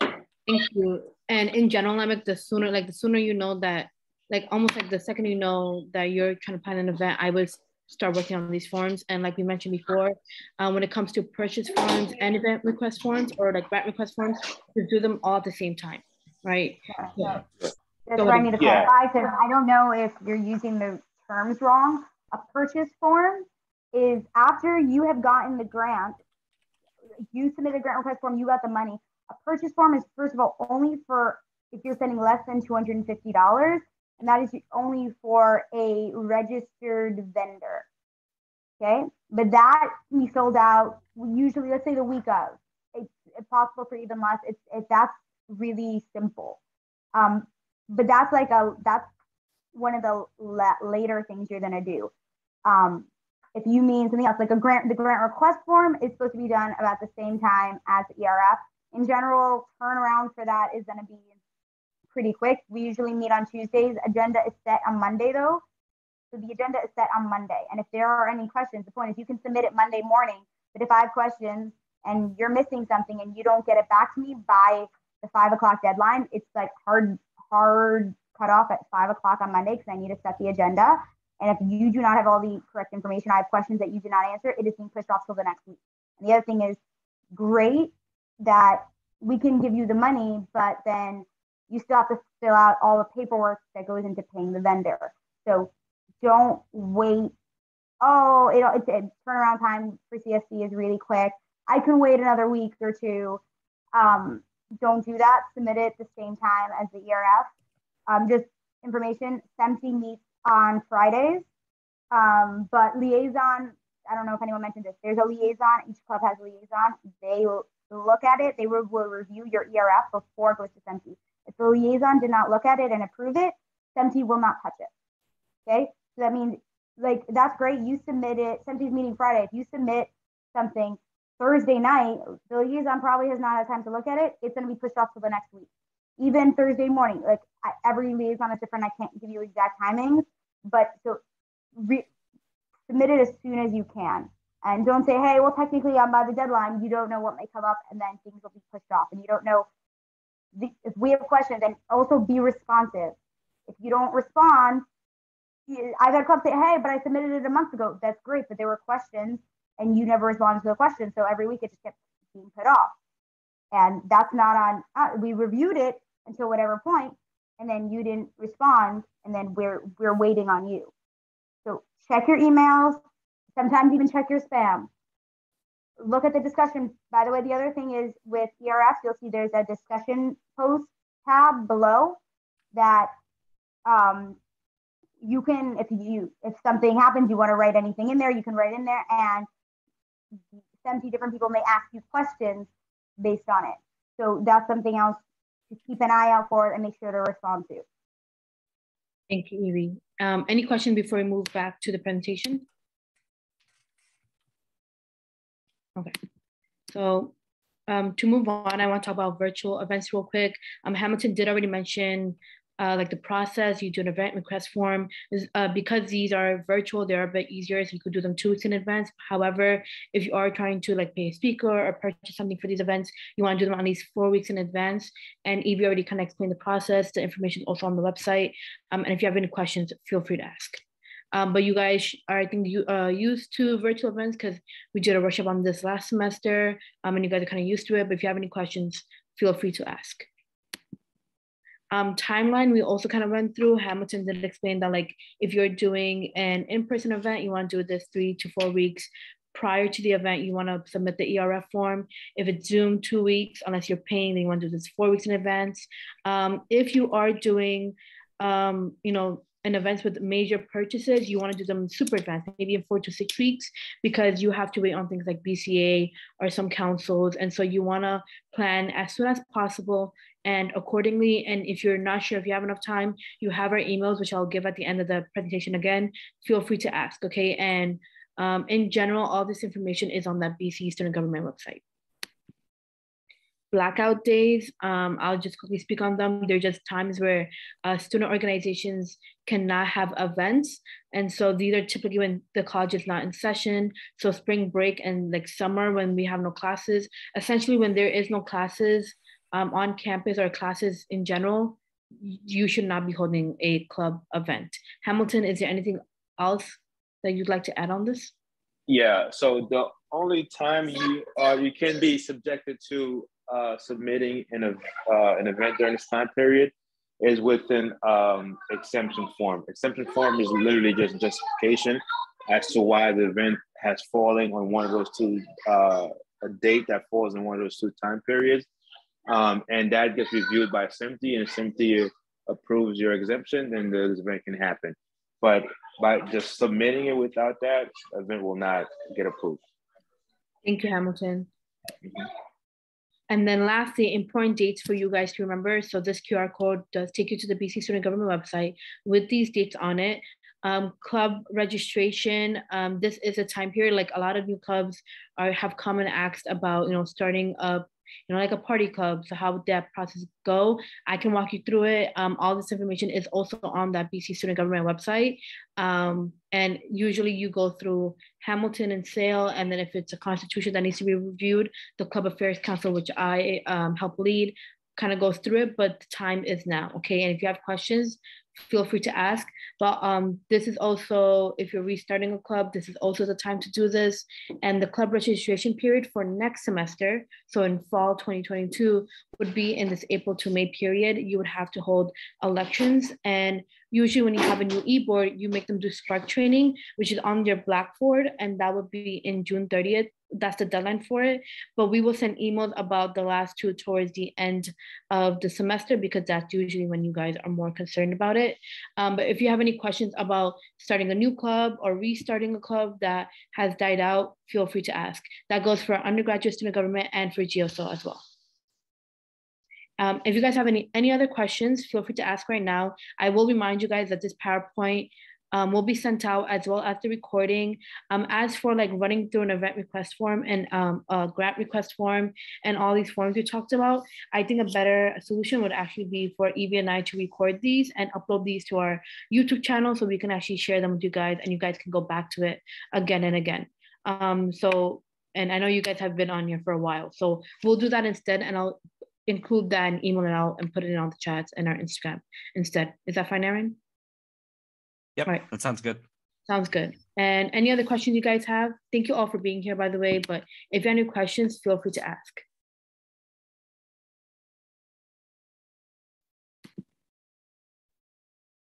Speaker 6: Thank you. And in general, like the sooner, like the sooner you know that, like almost like the second you know that you're trying to plan an event, I would start working on these forms. And like we mentioned before, um, when it comes to purchase forms and event request forms or like grant request forms, to do them all at the same time, right? Yeah.
Speaker 5: That's what I need to clarify because I don't know if you're using the terms wrong. A purchase form is after you have gotten the grant, you submitted a grant request form, you got the money. A purchase form is first of all only for if you're spending less than $250, and that is only for a registered vendor. Okay, but that can be filled out usually, let's say the week of. It's, it's possible for even less. It's it, that's really simple. Um, but that's like a that's one of the la- later things you're gonna do. Um, if you mean something else, like a grant, the grant request form is supposed to be done about the same time as ERF. In general, turnaround for that is gonna be pretty quick. We usually meet on Tuesdays. Agenda is set on Monday though. So the agenda is set on Monday. And if there are any questions, the point is you can submit it Monday morning. But if I have questions and you're missing something and you don't get it back to me by the five o'clock deadline, it's like hard hard cutoff at five o'clock on Monday because I need to set the agenda. And if you do not have all the correct information, I have questions that you do not answer, it is being pushed off till the next week. And the other thing is great that we can give you the money, but then you still have to fill out all the paperwork that goes into paying the vendor. So don't wait. Oh, it, it's it, turnaround time for CSC is really quick. I can wait another week or two. Um, don't do that. Submit it at the same time as the ERF. Um, just information, SEMT meets on Fridays, um, but liaison, I don't know if anyone mentioned this, there's a liaison, each club has a liaison. They will look at it, they will, will review your ERF before it goes to SEMT. If the liaison did not look at it and approve it, SEMT will not touch it. Okay, so that means like that's great. You submit it, SEMT's meeting Friday. If you submit something Thursday night, the liaison probably has not had time to look at it. It's going to be pushed off to the next week. Even Thursday morning, like every liaison is different. I can't give you exact timings, but so re- submit it as soon as you can. And don't say, hey, well, technically I'm by the deadline. You don't know what may come up, and then things will be pushed off, and you don't know the, if we have questions and also be responsive. If you don't respond, I've had clubs say, hey, but I submitted it a month ago. That's great, but there were questions and you never responded to the question. So every week it just kept being put off. And that's not on, uh, we reviewed it until whatever point, and then you didn't respond, and then we're we're waiting on you. So check your emails, sometimes even check your spam. Look at the discussion. By the way, the other thing is with ERS, you'll see there's a discussion post tab below that um, you can, if you if something happens, you want to write anything in there, you can write in there, and 70 different people may ask you questions based on it. So that's something else to keep an eye out for and make sure to respond to.
Speaker 6: Thank you, Evie. Um, any questions before we move back to the presentation? Okay, so um, to move on, I want to talk about virtual events real quick. Um, Hamilton did already mention uh, like the process, you do an event request form. Uh, because these are virtual, they're a bit easier, so you could do them two weeks in advance. However, if you are trying to like pay a speaker or purchase something for these events, you want to do them at least four weeks in advance. And Evie already kind of explained the process. The information is also on the website. Um, and if you have any questions, feel free to ask. Um, but you guys are, I think, you uh, used to virtual events because we did a workshop on this last semester, um, and you guys are kind of used to it. But if you have any questions, feel free to ask um, timeline, we also kind of went through. Hamilton did explain that like if you're doing an in-person event, you want to do this three to four weeks prior to the event, you want to submit the ERF form. If it's Zoom, two weeks, unless you're paying, then you want to do this four weeks in advance. Um, if you are doing, um, you know, an events with major purchases, you want to do them super advanced, maybe in four to six weeks, because you have to wait on things like BCA or some councils. And so you want to plan as soon as possible and accordingly. And if you're not sure if you have enough time, you have our emails, which I'll give at the end of the presentation again. Feel free to ask, okay? And um, in general, all this information is on that BC student government website. Blackout days, um, I'll just quickly speak on them. They're just times where uh, student organizations cannot have events. And so these are typically when the college is not in session. So spring break and like summer when we have no classes. Essentially when there is no classes, um, on campus or classes in general, you should not be holding a club event. Hamilton, is there anything else that you'd like to add on this?
Speaker 8: Yeah, so the only time you uh, you can be subjected to uh, submitting an, uh, an event during this time period is within um, exemption form. Exemption form is literally just justification as to why the event has fallen on one of those two, uh, a date that falls in one of those two time periods. Um, and that gets reviewed by SEMT, and SEMT approves your exemption, then the event can happen. But by just submitting it without that, event will not get approved.
Speaker 6: Thank you, Hamilton. Mm-hmm. And then lastly, important dates for you guys to remember. So this QR code does take you to the BC Student Government website with these dates on it. Um, club registration, um, this is a time period, like a lot of new clubs are have come and asked about, you know, starting up you know, like a party club. So how would that process go? I can walk you through it. Um, all this information is also on that BC Student Government website. Um, and usually you go through Hamilton and SAIL, and then if it's a constitution that needs to be reviewed, the Club Affairs Council, which I um, help lead, kind of goes through it, but the time is now, okay? And if you have questions, feel free to ask. But um, this is also, if you're restarting a club, this is also the time to do this. And the club registration period for next semester, so in fall 2022, would be in this April to May period. You would have to hold elections. And usually when you have a new e-board, you make them do Spark training, which is on their Blackboard, and that would be in June 30th that's the deadline for it. But we will send emails about the last two towards the end of the semester because that's usually when you guys are more concerned about it. Um, but if you have any questions about starting a new club or restarting a club that has died out, feel free to ask. That goes for undergraduate student government and for GSO as well. Um, if you guys have any, any other questions, feel free to ask right now. I will remind you guys that this PowerPoint um, will be sent out as well as the recording. Um, as for like running through an event request form and um, a grant request form and all these forms we talked about, I think a better solution would actually be for Evie and I to record these and upload these to our YouTube channel so we can actually share them with you guys and you guys can go back to it again and again. Um, so, and I know you guys have been on here for a while, so we'll do that instead and I'll include that and email it out and put it in all the chats and our Instagram instead. Is that fine, Aaron?
Speaker 1: Yep,
Speaker 6: Right.
Speaker 1: that sounds good.
Speaker 6: Sounds good. And any other questions you guys have? Thank you all for being here, by the way. But if you have any questions, feel free to ask.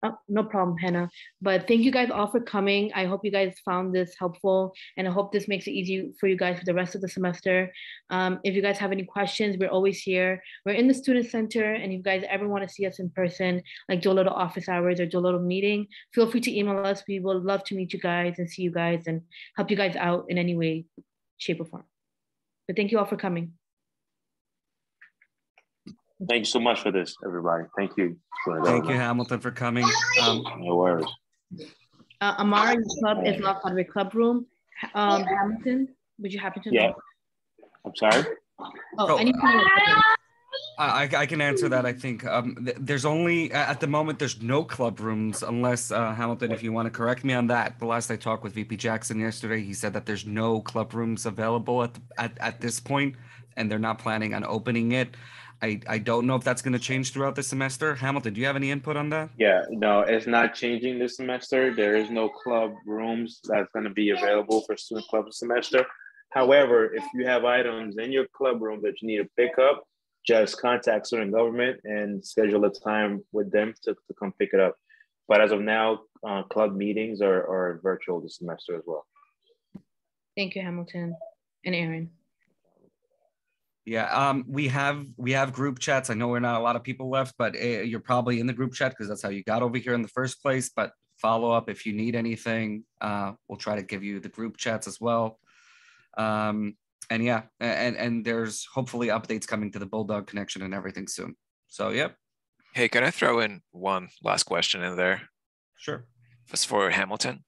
Speaker 6: Oh, no problem, Hannah. But thank you guys all for coming. I hope you guys found this helpful and I hope this makes it easy for you guys for the rest of the semester. Um, if you guys have any questions, we're always here. We're in the student center and if you guys ever want to see us in person, like do a little office hours or do a little meeting, feel free to email us. We will love to meet you guys and see you guys and help you guys out in any way, shape or form. But thank you all for coming.
Speaker 8: Thank you so much for this, everybody. Thank you.
Speaker 1: Thank you, Hamilton, for coming. Um,
Speaker 8: No worries.
Speaker 6: Uh, Amara, your club is locked out of your club room. Um, Hamilton, would you happen to know?
Speaker 8: Yeah. I'm sorry.
Speaker 6: Oh, anything else?
Speaker 1: I, I- I can answer that. I think um, th- there's only at the moment there's no club rooms unless uh, Hamilton, if you want to correct me on that. The last I talked with VP Jackson yesterday, he said that there's no club rooms available at the, at, at this point, and they're not planning on opening it. I, I don't know if that's going to change throughout the semester. Hamilton, do you have any input on that?
Speaker 8: Yeah, no, it's not changing this semester. There is no club rooms that's going to be available for student club semester. However, if you have items in your club room that you need to pick up, just contact student government and schedule a time with them to, to come pick it up. But as of now, uh, club meetings are, are virtual this semester as well.
Speaker 6: Thank you, Hamilton and Aaron.
Speaker 1: Yeah, um, we have we have group chats. I know we're not a lot of people left, but uh, you're probably in the group chat because that's how you got over here in the first place. But follow up if you need anything. Uh, we'll try to give you the group chats as well. Um, and yeah, and and there's hopefully updates coming to the Bulldog connection and everything soon. So yep,
Speaker 14: Hey, can I throw in one last question in there?
Speaker 1: Sure.
Speaker 14: It's for Hamilton.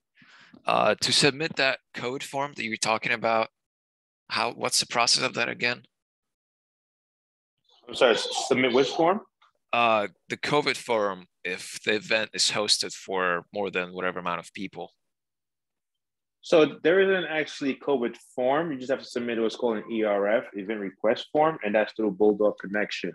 Speaker 14: Uh, to submit that code form that you were talking about, how what's the process of that again?
Speaker 8: I'm sorry, submit which form?
Speaker 14: Uh, the COVID forum, if the event is hosted for more than whatever amount of people.
Speaker 8: So there isn't actually COVID form. You just have to submit what's called an ERF, event request form, and that's through Bulldog Connection.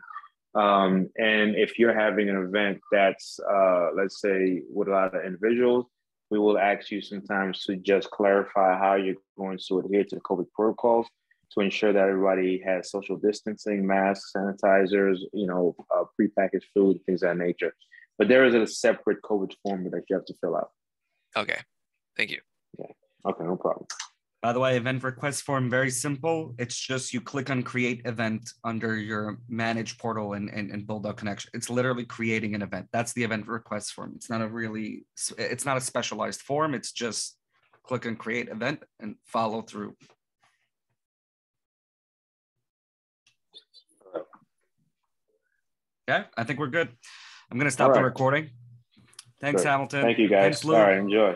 Speaker 8: Um, and if you're having an event that's, uh, let's say, with a lot of individuals, we will ask you sometimes to just clarify how you're going to adhere to the COVID protocols to ensure that everybody has social distancing, masks, sanitizers, you know, uh, prepackaged food, things of that nature. But there is a separate COVID form that you have to fill out.
Speaker 14: Okay, thank you. Yeah.
Speaker 8: Okay, no problem.
Speaker 1: By the way, event request form, very simple. It's just you click on create event under your manage portal and, and, and Bulldog connection. It's literally creating an event. That's the event request form. It's not a really, it's not a specialized form. It's just click on create event and follow through. Okay, I think we're good. I'm gonna stop
Speaker 8: All
Speaker 1: the recording. Thanks,
Speaker 8: Good.
Speaker 1: Hamilton.
Speaker 8: Thank you, guys.
Speaker 1: Thanks, Lou.
Speaker 8: All right, enjoy.